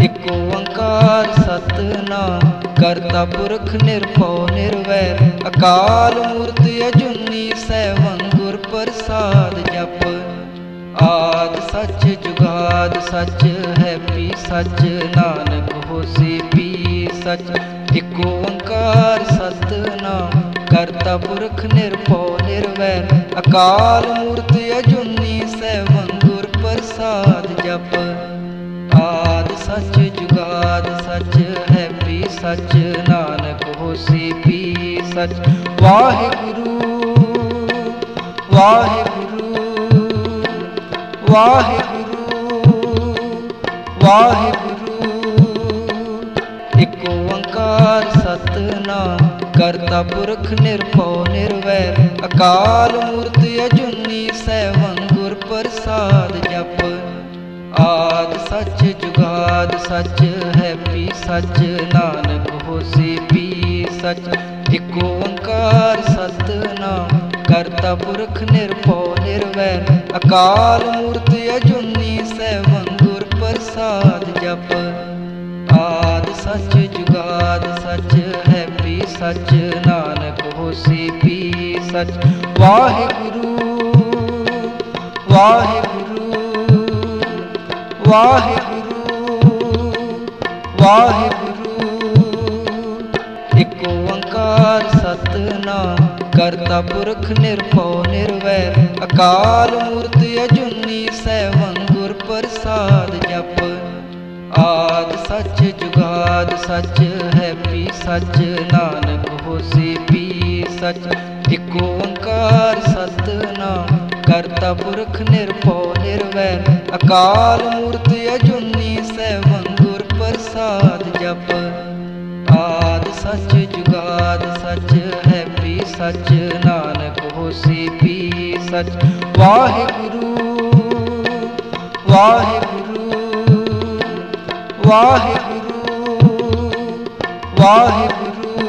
ਇਕ ਓੰਕਾਰ ਸਤਨਾਮ ਕਰਤਾ ਪੁਰਖ ਨਿਰਭਉ ਨਿਰਵੈਰ ਅਕਾਲ ਮੂਰਤ ਅਜੂਨੀ ਸੈਭੰ ਗੁਰ ਪ੍ਰਸਾਦ ਜਪ ਆਦ ਸੱਚ ਜੁਗਾਦ ਸੱਚ ਹੈ ਪੀ ਸੱਚ ਨਾਨਕ ਹੋਸੀ ਪੀ ਸੱਚ ਇਕ ਓੰਕਾਰ ਸਤਨਾਮ ਕਰਤਾ ਪੁਰਖ ਨਿਰਭਉ ਨਿਰਵੈਰ ਅਕਾਲ ਮੂਰਤ ਅਜੂਨੀ ਸੈਭੰ ਗੁਰ ਪ੍ਰਸਾਦ ਜਪ ਆਦ ਸੱਚ ਜੁਗਾਦ ਸੱਚ ਹੈ ਪੀ ਸੱਚ ਨਾਨਕ ਹੋਸੀ ਪੀ ਸੱਚ ਵਾਹਿਗੁਰੂ ਵਾਹਿਗੁਰੂ ਵਾਹਿਗੁਰੂ ਵਾਹਿਗੁਰੂ ਇਕ ਓੰਕਾਰ ਸਤਨਾਮ ਕਰਤਾ ਪੁਰਖ ਨਿਰਭਉ ਨਿਰਵੈਰ, ਅਕਾਲ ਮੂਰਤ ਅਜੂਨੀ ਸੈਭੰ ਗੁਰ ਪ੍ਰਸਾਦ ਜਪ। ਆਦ ਸੱਚ ਜੁਗਾਦ ਸੱਚ ਹੈ ਪੀ ਸੱਚ, ਨਾਨਕ ਹੋਸੀ ਪੀ ਸੱਚ। ਇਕ ਓੰਕਾਰ ਸਤਨਾਮ, ਕਰਤਾ ਪੁਰਖ ਨਿਰਭਉ ਨਿਰਵੈਰ, ਅਕਾਲ ਮੂਰਤ ਅਜੂਨੀ ਸੈਭੰ ਗੁਰ ਪ੍ਰਸਾਦ ਜਪ। ਆਦ ਸੱਚ ਜੁਗਾਦ ਸੱਚ सच, नानक होसी पी सच। Waheguru Waheguru Waheguru Wahe Guru एक ओंकार सतना करता पुरख निर्भो निर्वैर। अकाल मूर्ति अजुनी सैवं गुर प्रसाद जप। आद सच जुगाद सच है पी सच, नानक होसी पी सच। एक ओंकार सतनाम, करता पुरख निरपो निर्वै अकाल मूर्त अजुनी सैवं गुर प्रसाद जप। आद सच जुगाद सच है पी सच, नानक होसी पी सच। वाहे गुरु वाहे गुरु ਵਾਹਿਗੁਰੂ ਵਾਹਿਗੁਰੂ।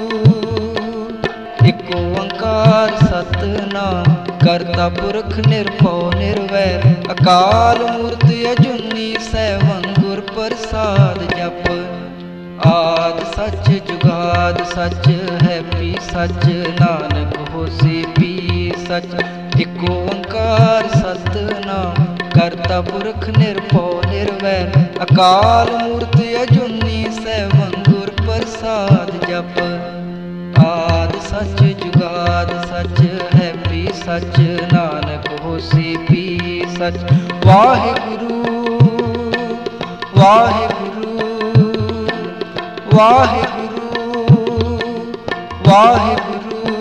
ਇੱਕ ਓੰਕਾਰ ਸਤਨਾਮ ਕਰਤਾ ਪੁਰਖ ਨਿਰਭਉ ਨਿਰਵੈਰ। ਅਕਾਲ ਮੂਰਤ ਅਜੂਨੀ ਸੈਭੰ ਗੁਰ ਪ੍ਰਸਾਦ ਜਪ। ਆਦ ਸੱਚ ਜੁਗਾਦ ਸੱਚ ਹੈ ਪੀ ਸੱਚ, ਨਾਨਕ ਹੋਸੀ ਪੀ ਸੱਚ। ਇੱਕ ਓੰਕਾਰ ਸਤਨਾਮ करता पुरख निरपो निर्वैर अकाल मूर्ति अजुनी सैवंगुर प्रसाद जप। आद सच जुगाद सच है पी सच। नानक होसी पी सच। Waheguru Waheguru Waheguru Wahe Guru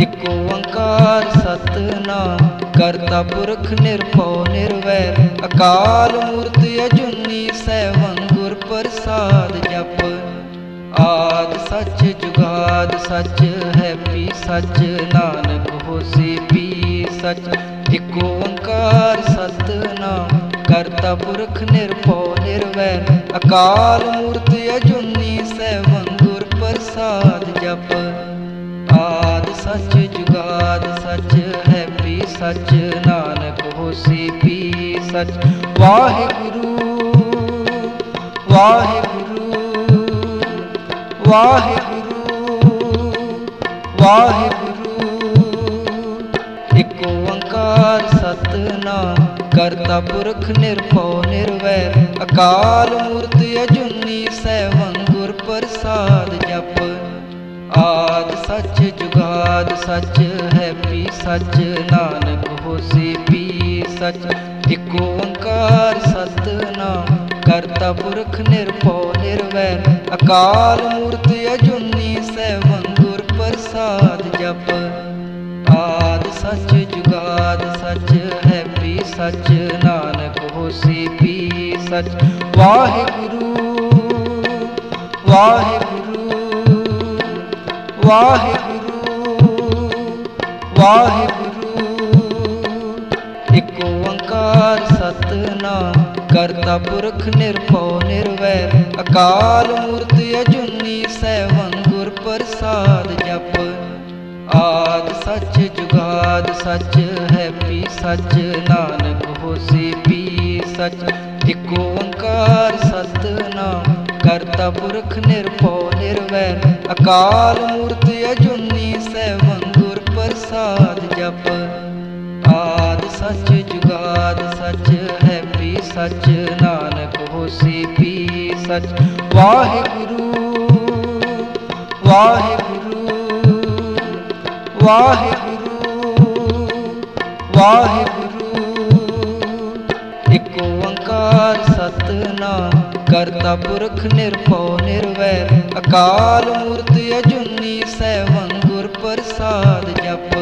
एक ओंकार सतनाम ਕਰਤਾ ਪੁਰਖ ਨਿਰਭਉ ਨਿਰਵੈਰ ਅਕਾਲ ਮੂਰਤ ਅਜੂਨੀ ਸੈਭੰ ਗੁਰ ਪ੍ਰਸਾਦ ਜਪ। ਆਦ ਸੱਚ ਜੁਗਾਦ ਸੱਚ ਹੈ ਪੀ ਸੱਚ, ਨਾਨਕ ਹੋਸੀ ਪੀ ਸੱਚ। ਇਕ ਓੰਕਾਰ ਸਤਨਾਮ, ਕਰਤਾ ਪੁਰਖ ਨਿਰਭਉ ਨਿਰਵੈਰ ਅਕਾਲ ਮੂਰਤ ਅਜੂਨੀ ਸੈਭੰ ਗੁਰ ਪ੍ਰਸਾਦ ਜਪ। ਆਦ ਸੱਚ ਜੁਗਾਦ ਸੱਚ सच, नानक होसी पी सच। Waheguru Waheguru Waheguru Wahe Guru एक ओंकार सतनाम, करता पुरख निर्भो निर्वैर। अकाल मूर्ति अजुनी सैवन गुर प्रसाद जप। आद सच जुगाद सच है पी सच, नानक होसी पी सच। एक ओंकार सतनाम, करता पुरख निरपो निर्वैर। अकाल मूर्त अजुनी से मंगुर प्रसाद जप। आद सच जुगाद सच है पी सच, नानक होसी पी सच। Waheguru Waheguru Waheguru Wahe Guru एक ओंकार सतना करता पुरख निरभव, निर्वैर। अकाल मूर्त अजुनी, सैवं गुर प्रसाद जप। आद सच जुगाद सच हैपी सच। नानक होसी, पी सच। एक ओंकार सतना करता पुरख निरपो निर्वैर अकाल मूर्ति अजुनी सैवं गुर प्रसाद जप। आद सच जुगाद सच है पी सच, नानक होसी पी सच। Waheguru Waheguru Waheguru Wahe Guru एक ओंकार सतनाम करता पुरख निरभो निर्वैर। अकाल मूर्त अजुनी सैवं गुर प्रसाद जप।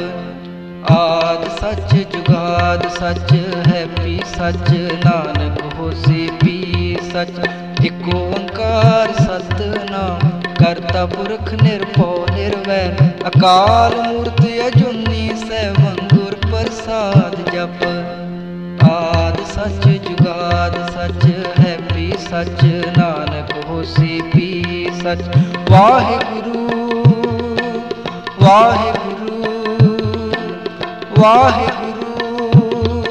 आद सच जुगाद सच है सच, नानक होसी पी सच। एक ओंकार सतनाम करता पुरख निरभो निर्वैर। अकाल मूर्त अजुनी सैवं गुर प्रसाद जप। आद सच जुगाद सच ਸੱਚ, ਨਾਨਕ ਹੋਸੀ ਵੀ ਸੱਚ। ਵਾਹਿਗੁਰੂ ਵਾਹਿਗੁਰੂ ਵਾਹਿਗੁਰੂ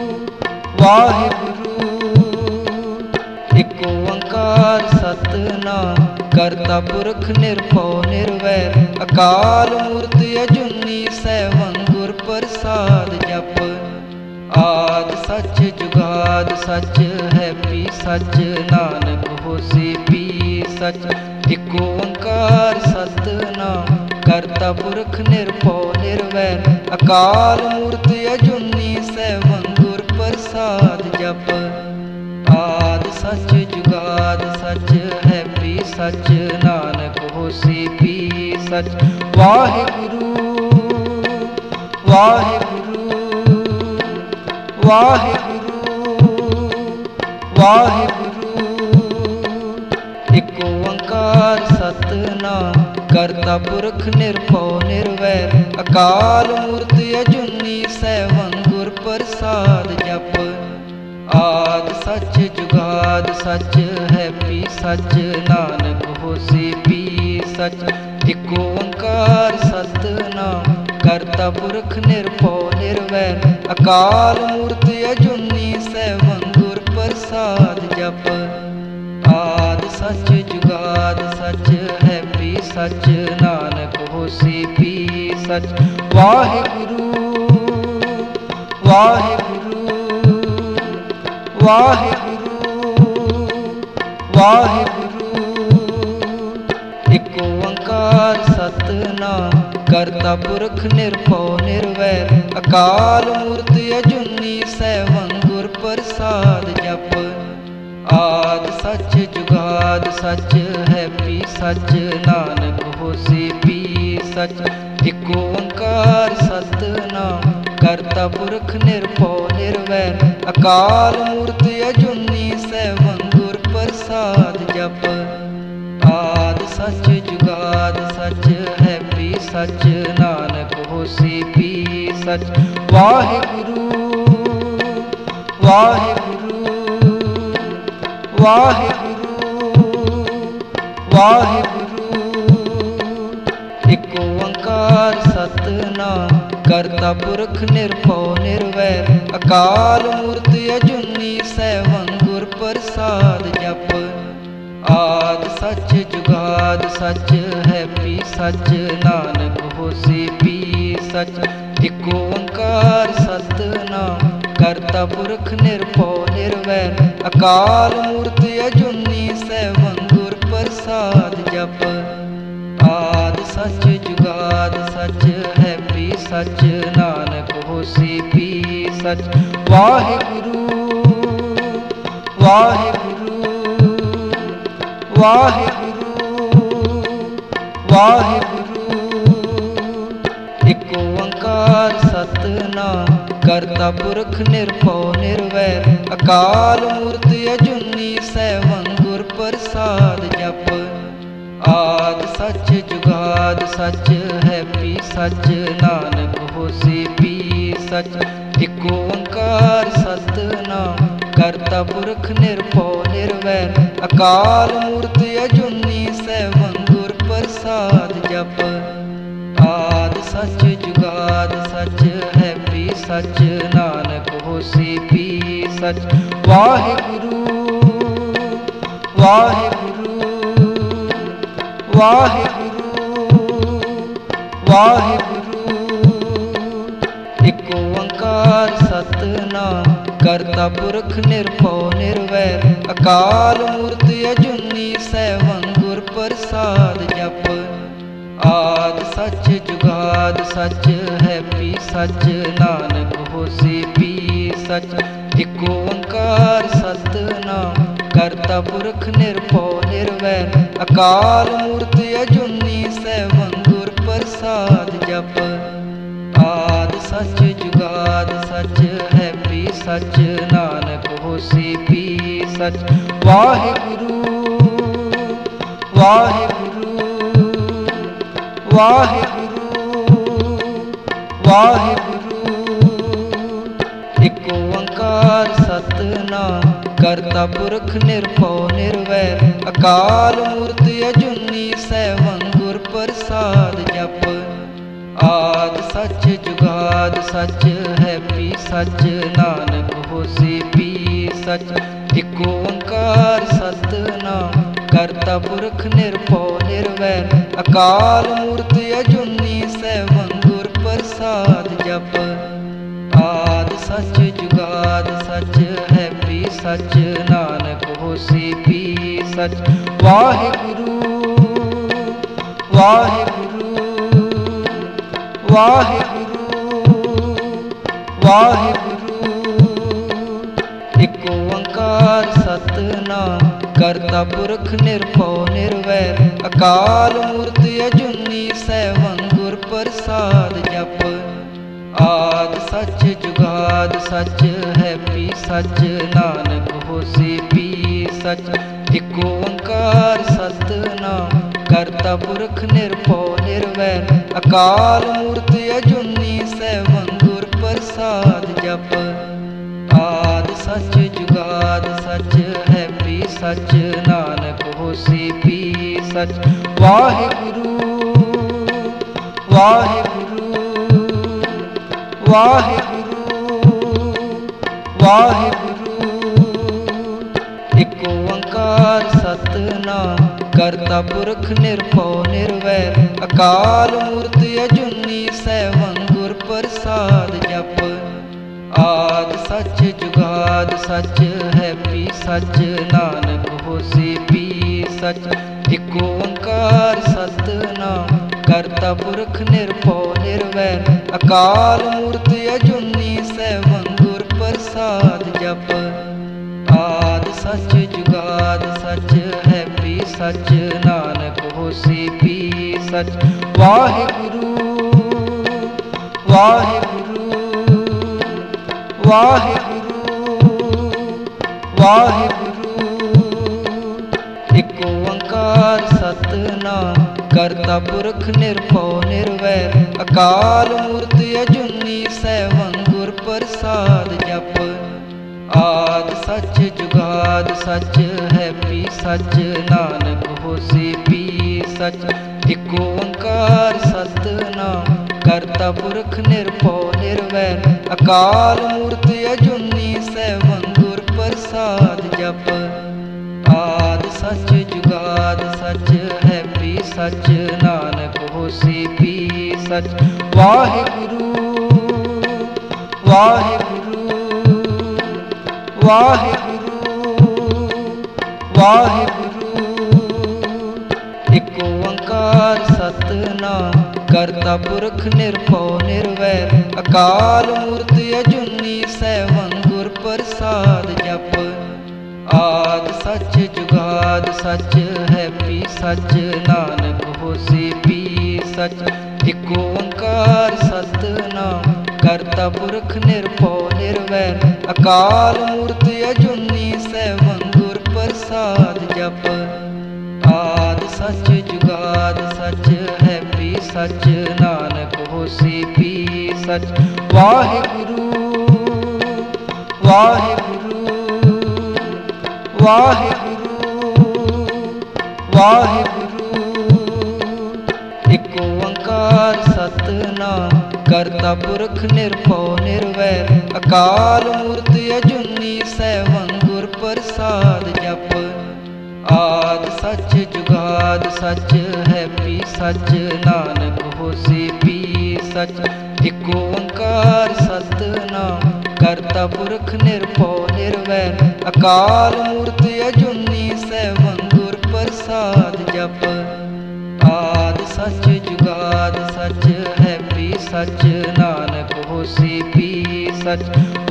ਵਾਹਿਗੁਰੂ। ਇਕ ਓੰਕਾਰ ਸਤਨਾਮ ਕਰਤਾ ਪੁਰਖ ਨਿਰਭਉ ਨਿਰਵੈਰ। ਅਕਾਲ ਮੂਰਤ ਅਜੂਨੀ ਸੈਭੰ ਗੁਰ ਪ੍ਰਸਾਦ ਜਪ। ਆਦ राज सच है पी सच, नानक हो होसे पी सच। एक ओंकार सतनाम करता पुरख निरपो निर्वैर अकाल मूर्त अजुनी सैवं मंगुर प्रसाद जप। आद सच, जुगाद सच है पी सच, नानक हो होसे पी सच। वाहे गुरु वाहे गुरु वाहे गुरु ਵਾਹਿਗੁਰੂ ਇਕ ਓੰਕਾਰ ਸਤਨਾਮ ਕਰਤਾ ਪੁਰਖ ਨਿਰਭਉ ਨਿਰਵੈਰ ਅਕਾਲ ਮੂਰਤ ਅਜੂਨੀ ਸੈਭੰ ਗੁਰ ਪ੍ਰਸਾਦ ਜਪ ਆਦ ਸੱਚ ਜੁਗਾਦ ਸੱਚ ਹੈ ਵੀ ਸੱਚ ਨਾਨਕ ਹੋਸੀ ਵੀ ਸੱਚ ਇਕ ਓੰਕਾਰ ਸਤਨਾਮ ਕਰਤਾ ਪੁਰਖ ਨਿਰਭਉ ਨਿਰਵੈਰ ਅਕਾਲ ਮੂਰਤ ਅਜੂਨੀ ਸੈਭੰ ਗੁਰ अप। आद सच, जुगाद सच है पी सच, नानक होसी पी सच। Waheguru Waheguru Waheguru Wahe Guru एक ओंकार सतनाम, करता पुरख निर्भो निर्वैर। अकाल मूर्त अजुनी सैवं गुर प्रसाद जप। आद सच जुगाद सच हैप्पी सच, नानक होसी पी सच। एक ओंकार सतनाम करता पुरख निरपौ निर्वैर। अकाल मूर्त अजुनी सैवं गुर प्रसाद जप। आद सच जुगाद सच हैप्पी सच, नानक होसी पी सच। वाहे गुरु वाहे गुरु ਵਾਹਿਗੁਰੂ ਵਾਹਿਗੁਰੂ ਇੱਕ ਓੰਕਾਰ ਸਤਨਾਮ ਕਰਤਾ ਪੁਰਖ ਨਿਰਭਉ ਨਿਰਵੈਰ ਅਕਾਲ ਮੂਰਤ ਅਜੂਨੀ ਸੈਭੰ ਗੁਰ ਪ੍ਰਸਾਦ ਜਪ ਆਦ ਸੱਚ ਜੁਗਾਦ ਸੱਚ ਹੈ ਪੀ ਸੱਚ ਨਾਨਕ ਹੋਸੀ ਪੀ ਸੱਚ ਇੱਕ ਓੰਕਾਰ ਸਤਨਾਮ करता पुरख निरपो निर्वैर अकाल मूर्त अजुनी सैवं गुर प्रसाद जप। आद सच जुगाद सच है पी सच, नानक होसी पी सच। Waheguru Waheguru Waheguru वाहे ਕਰਤਾ ਪੁਰਖ ਨਿਰਭਉ ਨਿਰਵੈਰ ਅਕਾਲ ਮੂਰਤ ਅਜੂਨੀ ਸੈਭੰ ਗੁਰ ਪ੍ਰਸਾਦ ਜਪ ਆਦ ਸੱਚ ਜੁਗਾਦ ਸੱਚ ਹੈ ਪੀ ਸੱਚ ਨਾਨਕ ਹੋਸੀ ਪੀ ਸੱਚ ਇੱਕ ਓੰਕਾਰ ਸਤਨਾਮ ਕਰਤਾ ਪੁਰਖ ਨਿਰਭਉ ਨਿਰਵੈਰ ਅਕਾਲ ਮੂਰਤ ਅਜੂਨੀ ਸੈਭੰ ਗੁਰ ਪ੍ਰਸਾਦ ਜਪ ਆਦ ਸੱਚ ਜੁਗਾਦ ਸੱਚ सच, नानक होसी पी सच। Waheguru Waheguru Waheguru Wahe Guru एक ओंकार सतनाम, करता पुरख निरभौ निर्वैर। अकाल मूर्ति अजुनी सैवन गुर प्रसाद। आद सच जुगाद सच है पी सच, नानक होसी पी सच। एक ओंकार सतनाम, करता पुरख निरपो निर्वैर। अकाल मूर्त अजुनी सै गुर प्रसाद जप। आद सच जुगाद सच है पी सच, नानक होसी पी सच। वाहे गुरु वाहे वाहे गुरु वाहे गुरु एक ओंकार सतना करता पुरख निरभौ निर्वै अकाल मूर्ति अजुनी, सैवं गुर प्रसाद आद सच जुगाद सच है पी सच, नानक होसी पी सच। एक ओंकार सतनाम, करता पुरख निरपो निर्वैर। अकाल मूर्त अजुनी सैवंगुर प्रसाद जप। आद सच जुगाद सच है पी सच, नानक होसी पी सच। वाहे गुरु वाहे ਵਾਹਿਗੁਰੂ ਵਾਹਿਗੁਰੂ, ਇੱਕ ਓੰਕਾਰ ਸਤਨਾਮ ਕਰਤਾ ਪੁਰਖ ਨਿਰਭਉ ਨਿਰਵੈਰ, ਅਕਾਲ ਮੂਰਤ ਅਜੂਨੀ ਸੈਭੰ ਗੁਰ ਪ੍ਰਸਾਦ ਜਪ। ਆਦ ਸੱਚ ਜੁਗਾਦ ਸੱਚ ਹੈ ਪੀ ਸੱਚ, ਨਾਨਕ ਹੋਸੀ ਪੀ ਸੱਚ। ਇੱਕ ਓੰਕਾਰ ਸਤਨਾਮ ਕਰਤਾ ਪੁਰਖ ਨਿਰਭਉ ਨਿਰਵੈਰ ਅਕਾਲ ਮੂਰਤ ਅਜੂਨੀ ਸੈਭੰ ਗੁਰ ਪ੍ਰਸਾਦ ਜਪ ਆਦ ਸੱਚ ਜੁਗਾਦ ਸੱਚ ਹੈ ਪੀ ਸੱਚ ਨਾਨਕ ਹੋਸੀ ਪੀ ਸੱਚ ਵਾਹਿਗੁਰੂ ਵਾਹਿਗੁਰੂ ਵਾਹਿਗੁਰੂ ਵਾਹਿਗੁਰੂ ਇੱਕ ਓੰਕਾਰ ਸਤਨਾਮ ਕਰਤਾ ਪੁਰਖ ਨਿਰਭਉ ਨਿਰਵੈਰ ਅਕਾਲ ਮੂਰਤ ਅਜੂਨੀ ਸੈਭੰ ਗੁਰ ਪ੍ਰਸਾਦ ਜਪ। ਆਦ ਸੱਚ ਜੁਗਾਦ ਸੱਚ ਹੈ ਪੀ ਸੱਚ, ਨਾਨਕ ਹੋਸੀ ਪੀ ਸੱਚ। ਇੱਕ ਓੰਕਾਰ ਸਤਨਾਮ, ਕਰਤਾ ਪੁਰਖ ਨਿਰਭਉ ਨਿਰਵੈਰ ਅਕਾਲ ਮੂਰਤ ਅਜੂਨੀ ਸੈਭੰ ਗੁਰ ਪ੍ਰਸਾਦ ਜਪ। ਆਦ ਸੱਚ ਜੁਗਾਦ ਸੱਚ सच, नानक होसी पी सच। Waheguru Waheguru Waheguru Wahe Guru एक ओंकार सतनाम, करता पुरख निरभौ निर्वैर अकाल मूर्ति अजुनी सैवन गुर प्रसाद जप। आद सच, जुगाद सच है पी सच, नानक होसी पी सच। एक ओंकार सतना करता पुरख निरपो निर्वैर। अकाल मूर्त अजुनी सै गुर प्रसाद जप। आद सच, जुगाद सच है पी सच, नानक होसी पी सच। वाहे गुरु वाहे वाहे गुरु वाहे गुरु एक ओंकार सतना करता पुरख निरपौ निर्वैर। अकाल मूर्त अजुनी सैवं गुर प्रसाद जप। आद सच जुगाद सच हैपी सच, नानक होसी पी सच। एक ओंकार सतना करता पुरख निरपो निर्वैर अकाल मूर्ति अजुनी सैवंगुर प्रसाद जप। आद सच, जुगाद सच है पी सच, नानक होसी पी सच। Waheguru Waheguru Waheguru Wahe Guru एक ओंकार सतनाम ਕਰਤਾ ਪੁਰਖ ਨਿਰਭਉ ਨਿਰਵੈਰ ਅਕਾਲ ਮੂਰਤ ਅਜੂਨੀ ਸੈਭੰ ਗੁਰ ਪ੍ਰਸਾਦ ਜਪ ਆਦ ਸੱਚ ਜੁਗਾਦ ਸੱਚ ਹੈ ਪੀ ਸੱਚ ਨਾਨਕ ਹੋਸੀ ਪੀ ਸੱਚ ਇਕ ਓੰਕਾਰ ਸਤਨਾਮ ਕਰਤਾ ਪੁਰਖ ਨਿਰਭਉ ਨਿਰਵੈਰ ਅਕਾਲ ਮੂਰਤ ਅਜੂਨੀ ਸੈਭੰ ਗੁਰ ਪ੍ਰਸਾਦ ਜਪ ਆਦ ਸੱਚ ਜੁਗਾਦ ਸੱਚ ਹੈ सच, नानक होसी पी सच।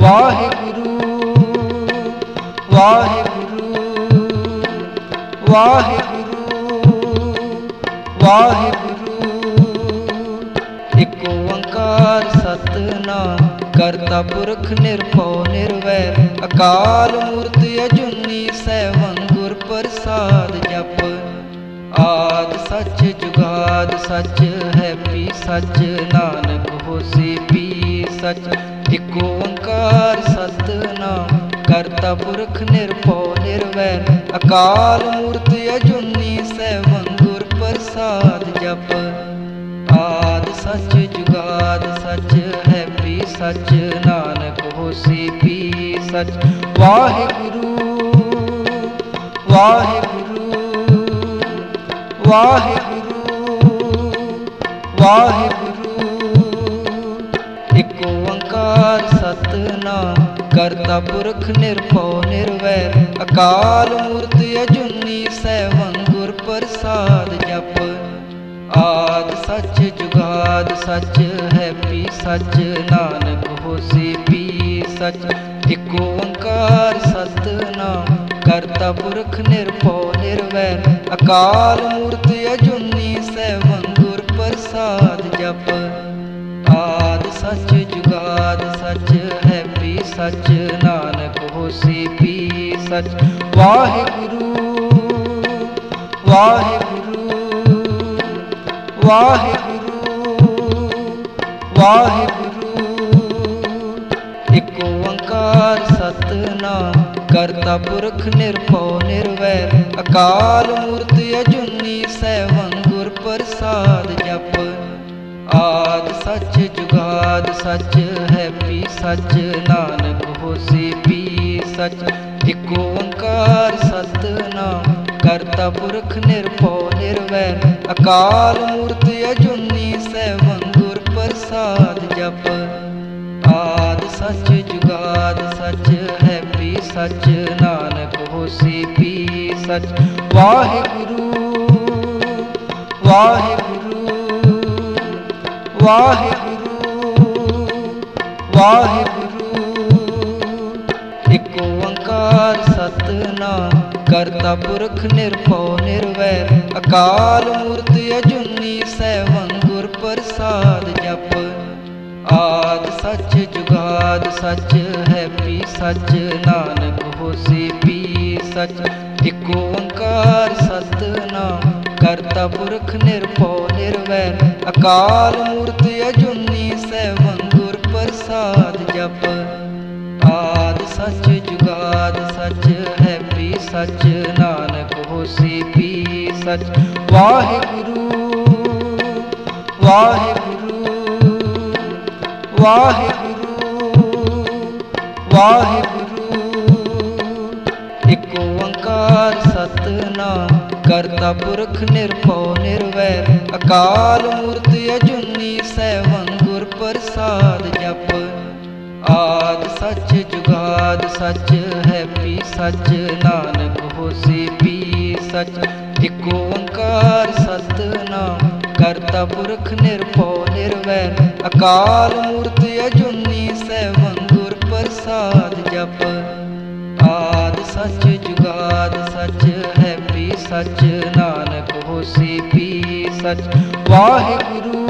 Waheguru Waheguru Waheguru Wahe Guru एक ओंकार सतनाम, करता पुरख निरभौ निर्वैर। अकाल मूर्ति अजुनी, सैवं गुर प्रसाद जप। आद सच, जुगाद सच है पी सच, नानक से भी सच। जिको ओंकार सतनाम करता पुरख निरपौ निर्वैर। अकाल मूर्त अजुनी सैवं गुर प्रसाद जप। आद सच, जुगाद सच है भी सच। नानक हो से भी सच। Waheguru Waheguru Waheguru वाहे अपना करता पुरख निरभो निर्वैर अकाल मूर्त अजुनी सैवं गुर प्रसाद जप। आद सच जुगाद सच है पी सच, नानक होसी पी सच। एक ओंकार सतनाम, करता पुरख निर्भो निर्वैर अकाल मूर्त अजुनी सैवं गुर प्रसाद जप। आद सच जुगाद सच सच, नानक होसी पी सच। Waheguru Waheguru Waheguru Wahe Guru एक ओंकार सतनाम, करता पुरख निर्भो निर्वैर। अकाल मूर्ति अजुनी सैवं गुर प्रसाद जप। आद सच जुगाद सच है पी सच, नानक होसी पी सच। एक ओंकार सतनाम, करता पुरख निरपो निर्वैर अकाल मूर्त अजुनी सै मंगुर प्रसाद जप। आद सच जुगाद सच है पी सच, नानक होसी पी सच। वाहे गुरु वाहे वाहे गुरु वाहे गुरु एक ओंकार सतना करता पुरख निरभव निर्वै अकाल मूर्त अजुनी, सैवं गुर प्रसाद जप। आद सच जुगाद सच है, पी सच नानक होसी, पी सच। एक ओंकार सतना करता पुरख निरपो निर्वैर अकाल मूर्ति अजुनी सैवन गुर प्रसाद जप। आद सच जुगाद सच है पी सच, नानक होसी पी सच। Waheguru Waheguru Waheguru Wahe Guru एक ओंकार सतनाम करता पुरख निरभो निर्वैर। अकाल मूर्त अजुनी सैवं गुर प्रसाद जप। आद सच जुगाद सच है पी सच, नानक होसी पी सच। एक ओंकार सतनाम करता पुरख निरभो निर्वैर। अकाल मूर्त अजुनी सैवं गुर प्रसाद जप। आद सच जुगाद सच है सच, नानक होसी पी सच। Waheguru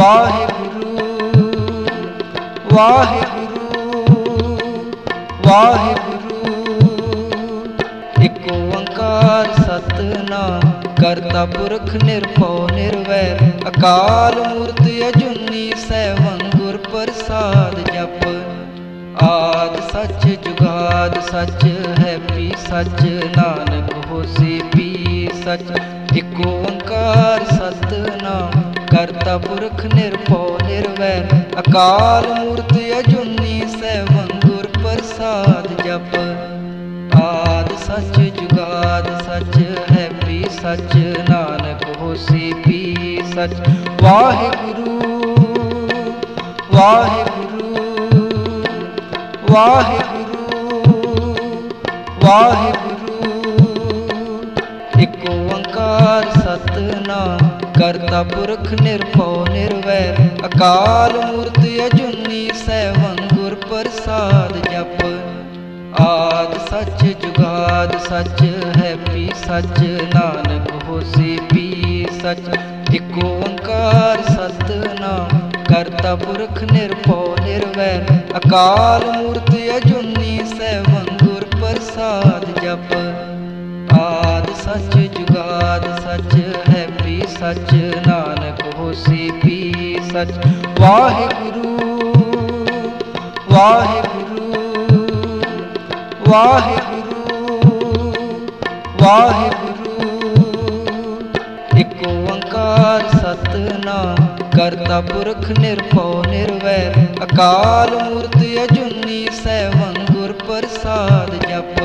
Waheguru Waheguru Wahe Guru एक ओंकार सतनाम, करता पुरख निरभो निर्वैर। अकाल मूर्ति अजुनी सैवन गुर प्रसाद जप। सच जुगाद सच हैप्पी सच, नानक होसी पी सच। एक ओंकार सतनाम करता पुरख निरपो निर्वैर अकाल मूर्त अजुनी सैवं प्रसाद जप। आद सच जुगाद सच हैप्पी सच, नानक होसी पी सच। वाहे गुरु वाहे ਵਾਹਿਗੁਰੂ ਵਾਹਿਗੁਰੂ ਇਕ ਓੰਕਾਰ ਸਤਨਾਮ ਕਰਤਾ ਪੁਰਖ ਨਿਰਭਉ ਨਿਰਵੈਰ ਅਕਾਲ ਮੂਰਤ ਅਜੂਨੀ ਸੈਵੰ ਗੁਰ ਪ੍ਰਸਾਦ ਜਪ ਆਦ ਸੱਚ ਜੁਗਾਦ ਸੱਚ ਹੈ ਵੀ ਸੱਚ ਨਾਨਕ ਹੋਸੀ ਵੀ ਸੱਚ ਇਕ ਓੰਕਾਰ ਸਤਨਾਮ ਕਰਤਾ ਪੁਰਖ ਨਿਰਭਉ ਨਿਰਵੈਰ ਅਕਾਲ ਮੂਰਤ ਅਜੂਨੀ ਸੈਵੰ ਗੁਰ ਪ੍ਰਸਾਦ ਜਪ ਆਦ ਸੱਚ ਜੁਗਾਦ ਸੱਚ ਹੈ ਵੀ ਸੱਚ ਨਾਨਕ ਹੋਸੀ ਵੀ ਸੱਚ ਵਾਹਿਗੁਰੂ ਵਾਹਿਗੁਰੂ ਵਾਹਿਗੁਰੂ ਵਾਹਿਗੁਰੂ ਇਕ ਓੰਕਾਰ ਸਤਨਾਮ ਕਰਤਾ ਪੁਰਖ ਨਿਰਭਉ ਨਿਰਵੈਰ, ਅਕਾਲ ਮੂਰਤ ਅਜੂਨੀ ਸੈਵੰ ਗੁਰ ਪ੍ਰਸਾਦ ਜਪ।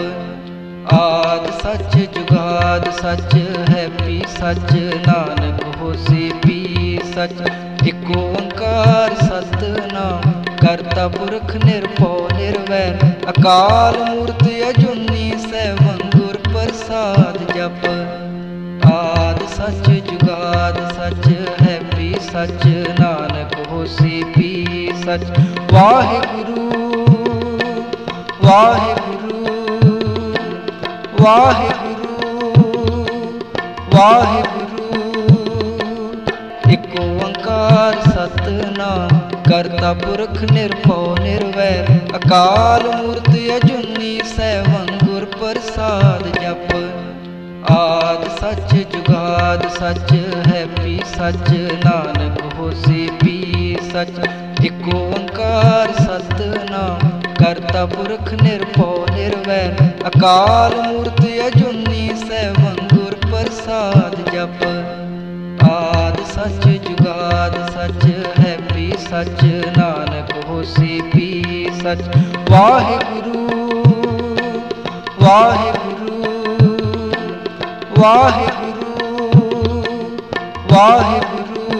ਆਦ ਸੱਚ ਜੁਗਾਦ ਸੱਚ ਹੈ ਵੀ ਸੱਚ, ਨਾਨਕ ਹੋਸੀ ਵੀ ਸੱਚ। ਇਕ ਓੰਕਾਰ ਸਤਨਾਮ, ਕਰਤਾ ਪੁਰਖ ਨਿਰਭਉ ਨਿਰਵੈਰ, ਅਕਾਲ ਮੂਰਤ ਅਜੂਨੀ ਸੈਵੰ ਗੁਰ ਪ੍ਰਸਾਦ ਜਪ। ਆਦ ਸੱਚ ਜੁਗਾਦ ਸੱਚ ਵੀ ਸੱਚ ਨਾਨਕ ਹੋਸੀ ਵੀ ਸੱਚ ਵਾਹਿਗੁਰੂ ਵਾਹਿਗੁਰੂ ਵਾਹਿਗੁਰੂ ਵਾਹਿਗੁਰੂ ਇਕ ਓੰਕਾਰ ਸਤਨਾਮ ਕਰਤਾ ਪੁਰਖ ਨਿਰਭਉ ਨਿਰਵੈਰ ਅਕਾਲ ਮੂਰਤ ਅਜੂਨੀ ਸੈਵੰ राज सच है पी सच नानक होसी पी सच एक ओंकार सतनाम करता पुरख निरपो निर्वैर अकाल मूर्त अजुनी सैवं गुर प्रसाद जप। आद सच, जुगाद सच है पी सच, नानक होसी पी सच। वाहे गुरु वाहे गुरु वाहे गुरु ਵਾਹਿਗੁਰੂ,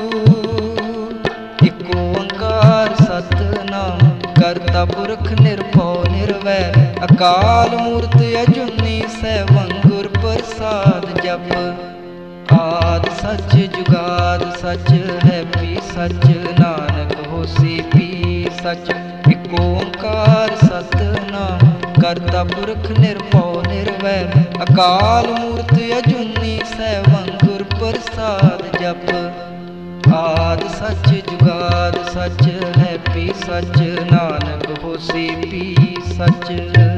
ਇਕ ਓੰਕਾਰ ਸਤਨਾਮ, ਕਰਤਾ ਪੁਰਖ ਨਿਰਭਉ ਨਿਰਵੈ, ਅਕਾਲ ਮੂਰਤ ਅਜੂਨੀ ਸੈਵੰ ਗੁਰ ਪ੍ਰਸਾਦ ਜਪ। ਆਦ ਸੱਚ ਜੁਗਾਦ ਸੱਚ ਹੈ ਵੀ ਸੱਚ, ਨਾਨਕ ਹੋਸੀ ਵੀ ਸੱਚ। ਇਕ ਓੰਕਾਰ ਸਤਨਾਮ, ਕਰਤਾ ਪੁਰਖ ਨਿਰਭਉ ਨਿਰਵੈ, ਅਕਾਲ ਮੂਰਤ ਅਜੂਨੀ ਸੈਵੰ ਗੁਰ ਪ੍ਰਸਾਦ जप। आद सच जुगाद सच हैप्पी सच नानक होसी पी सच।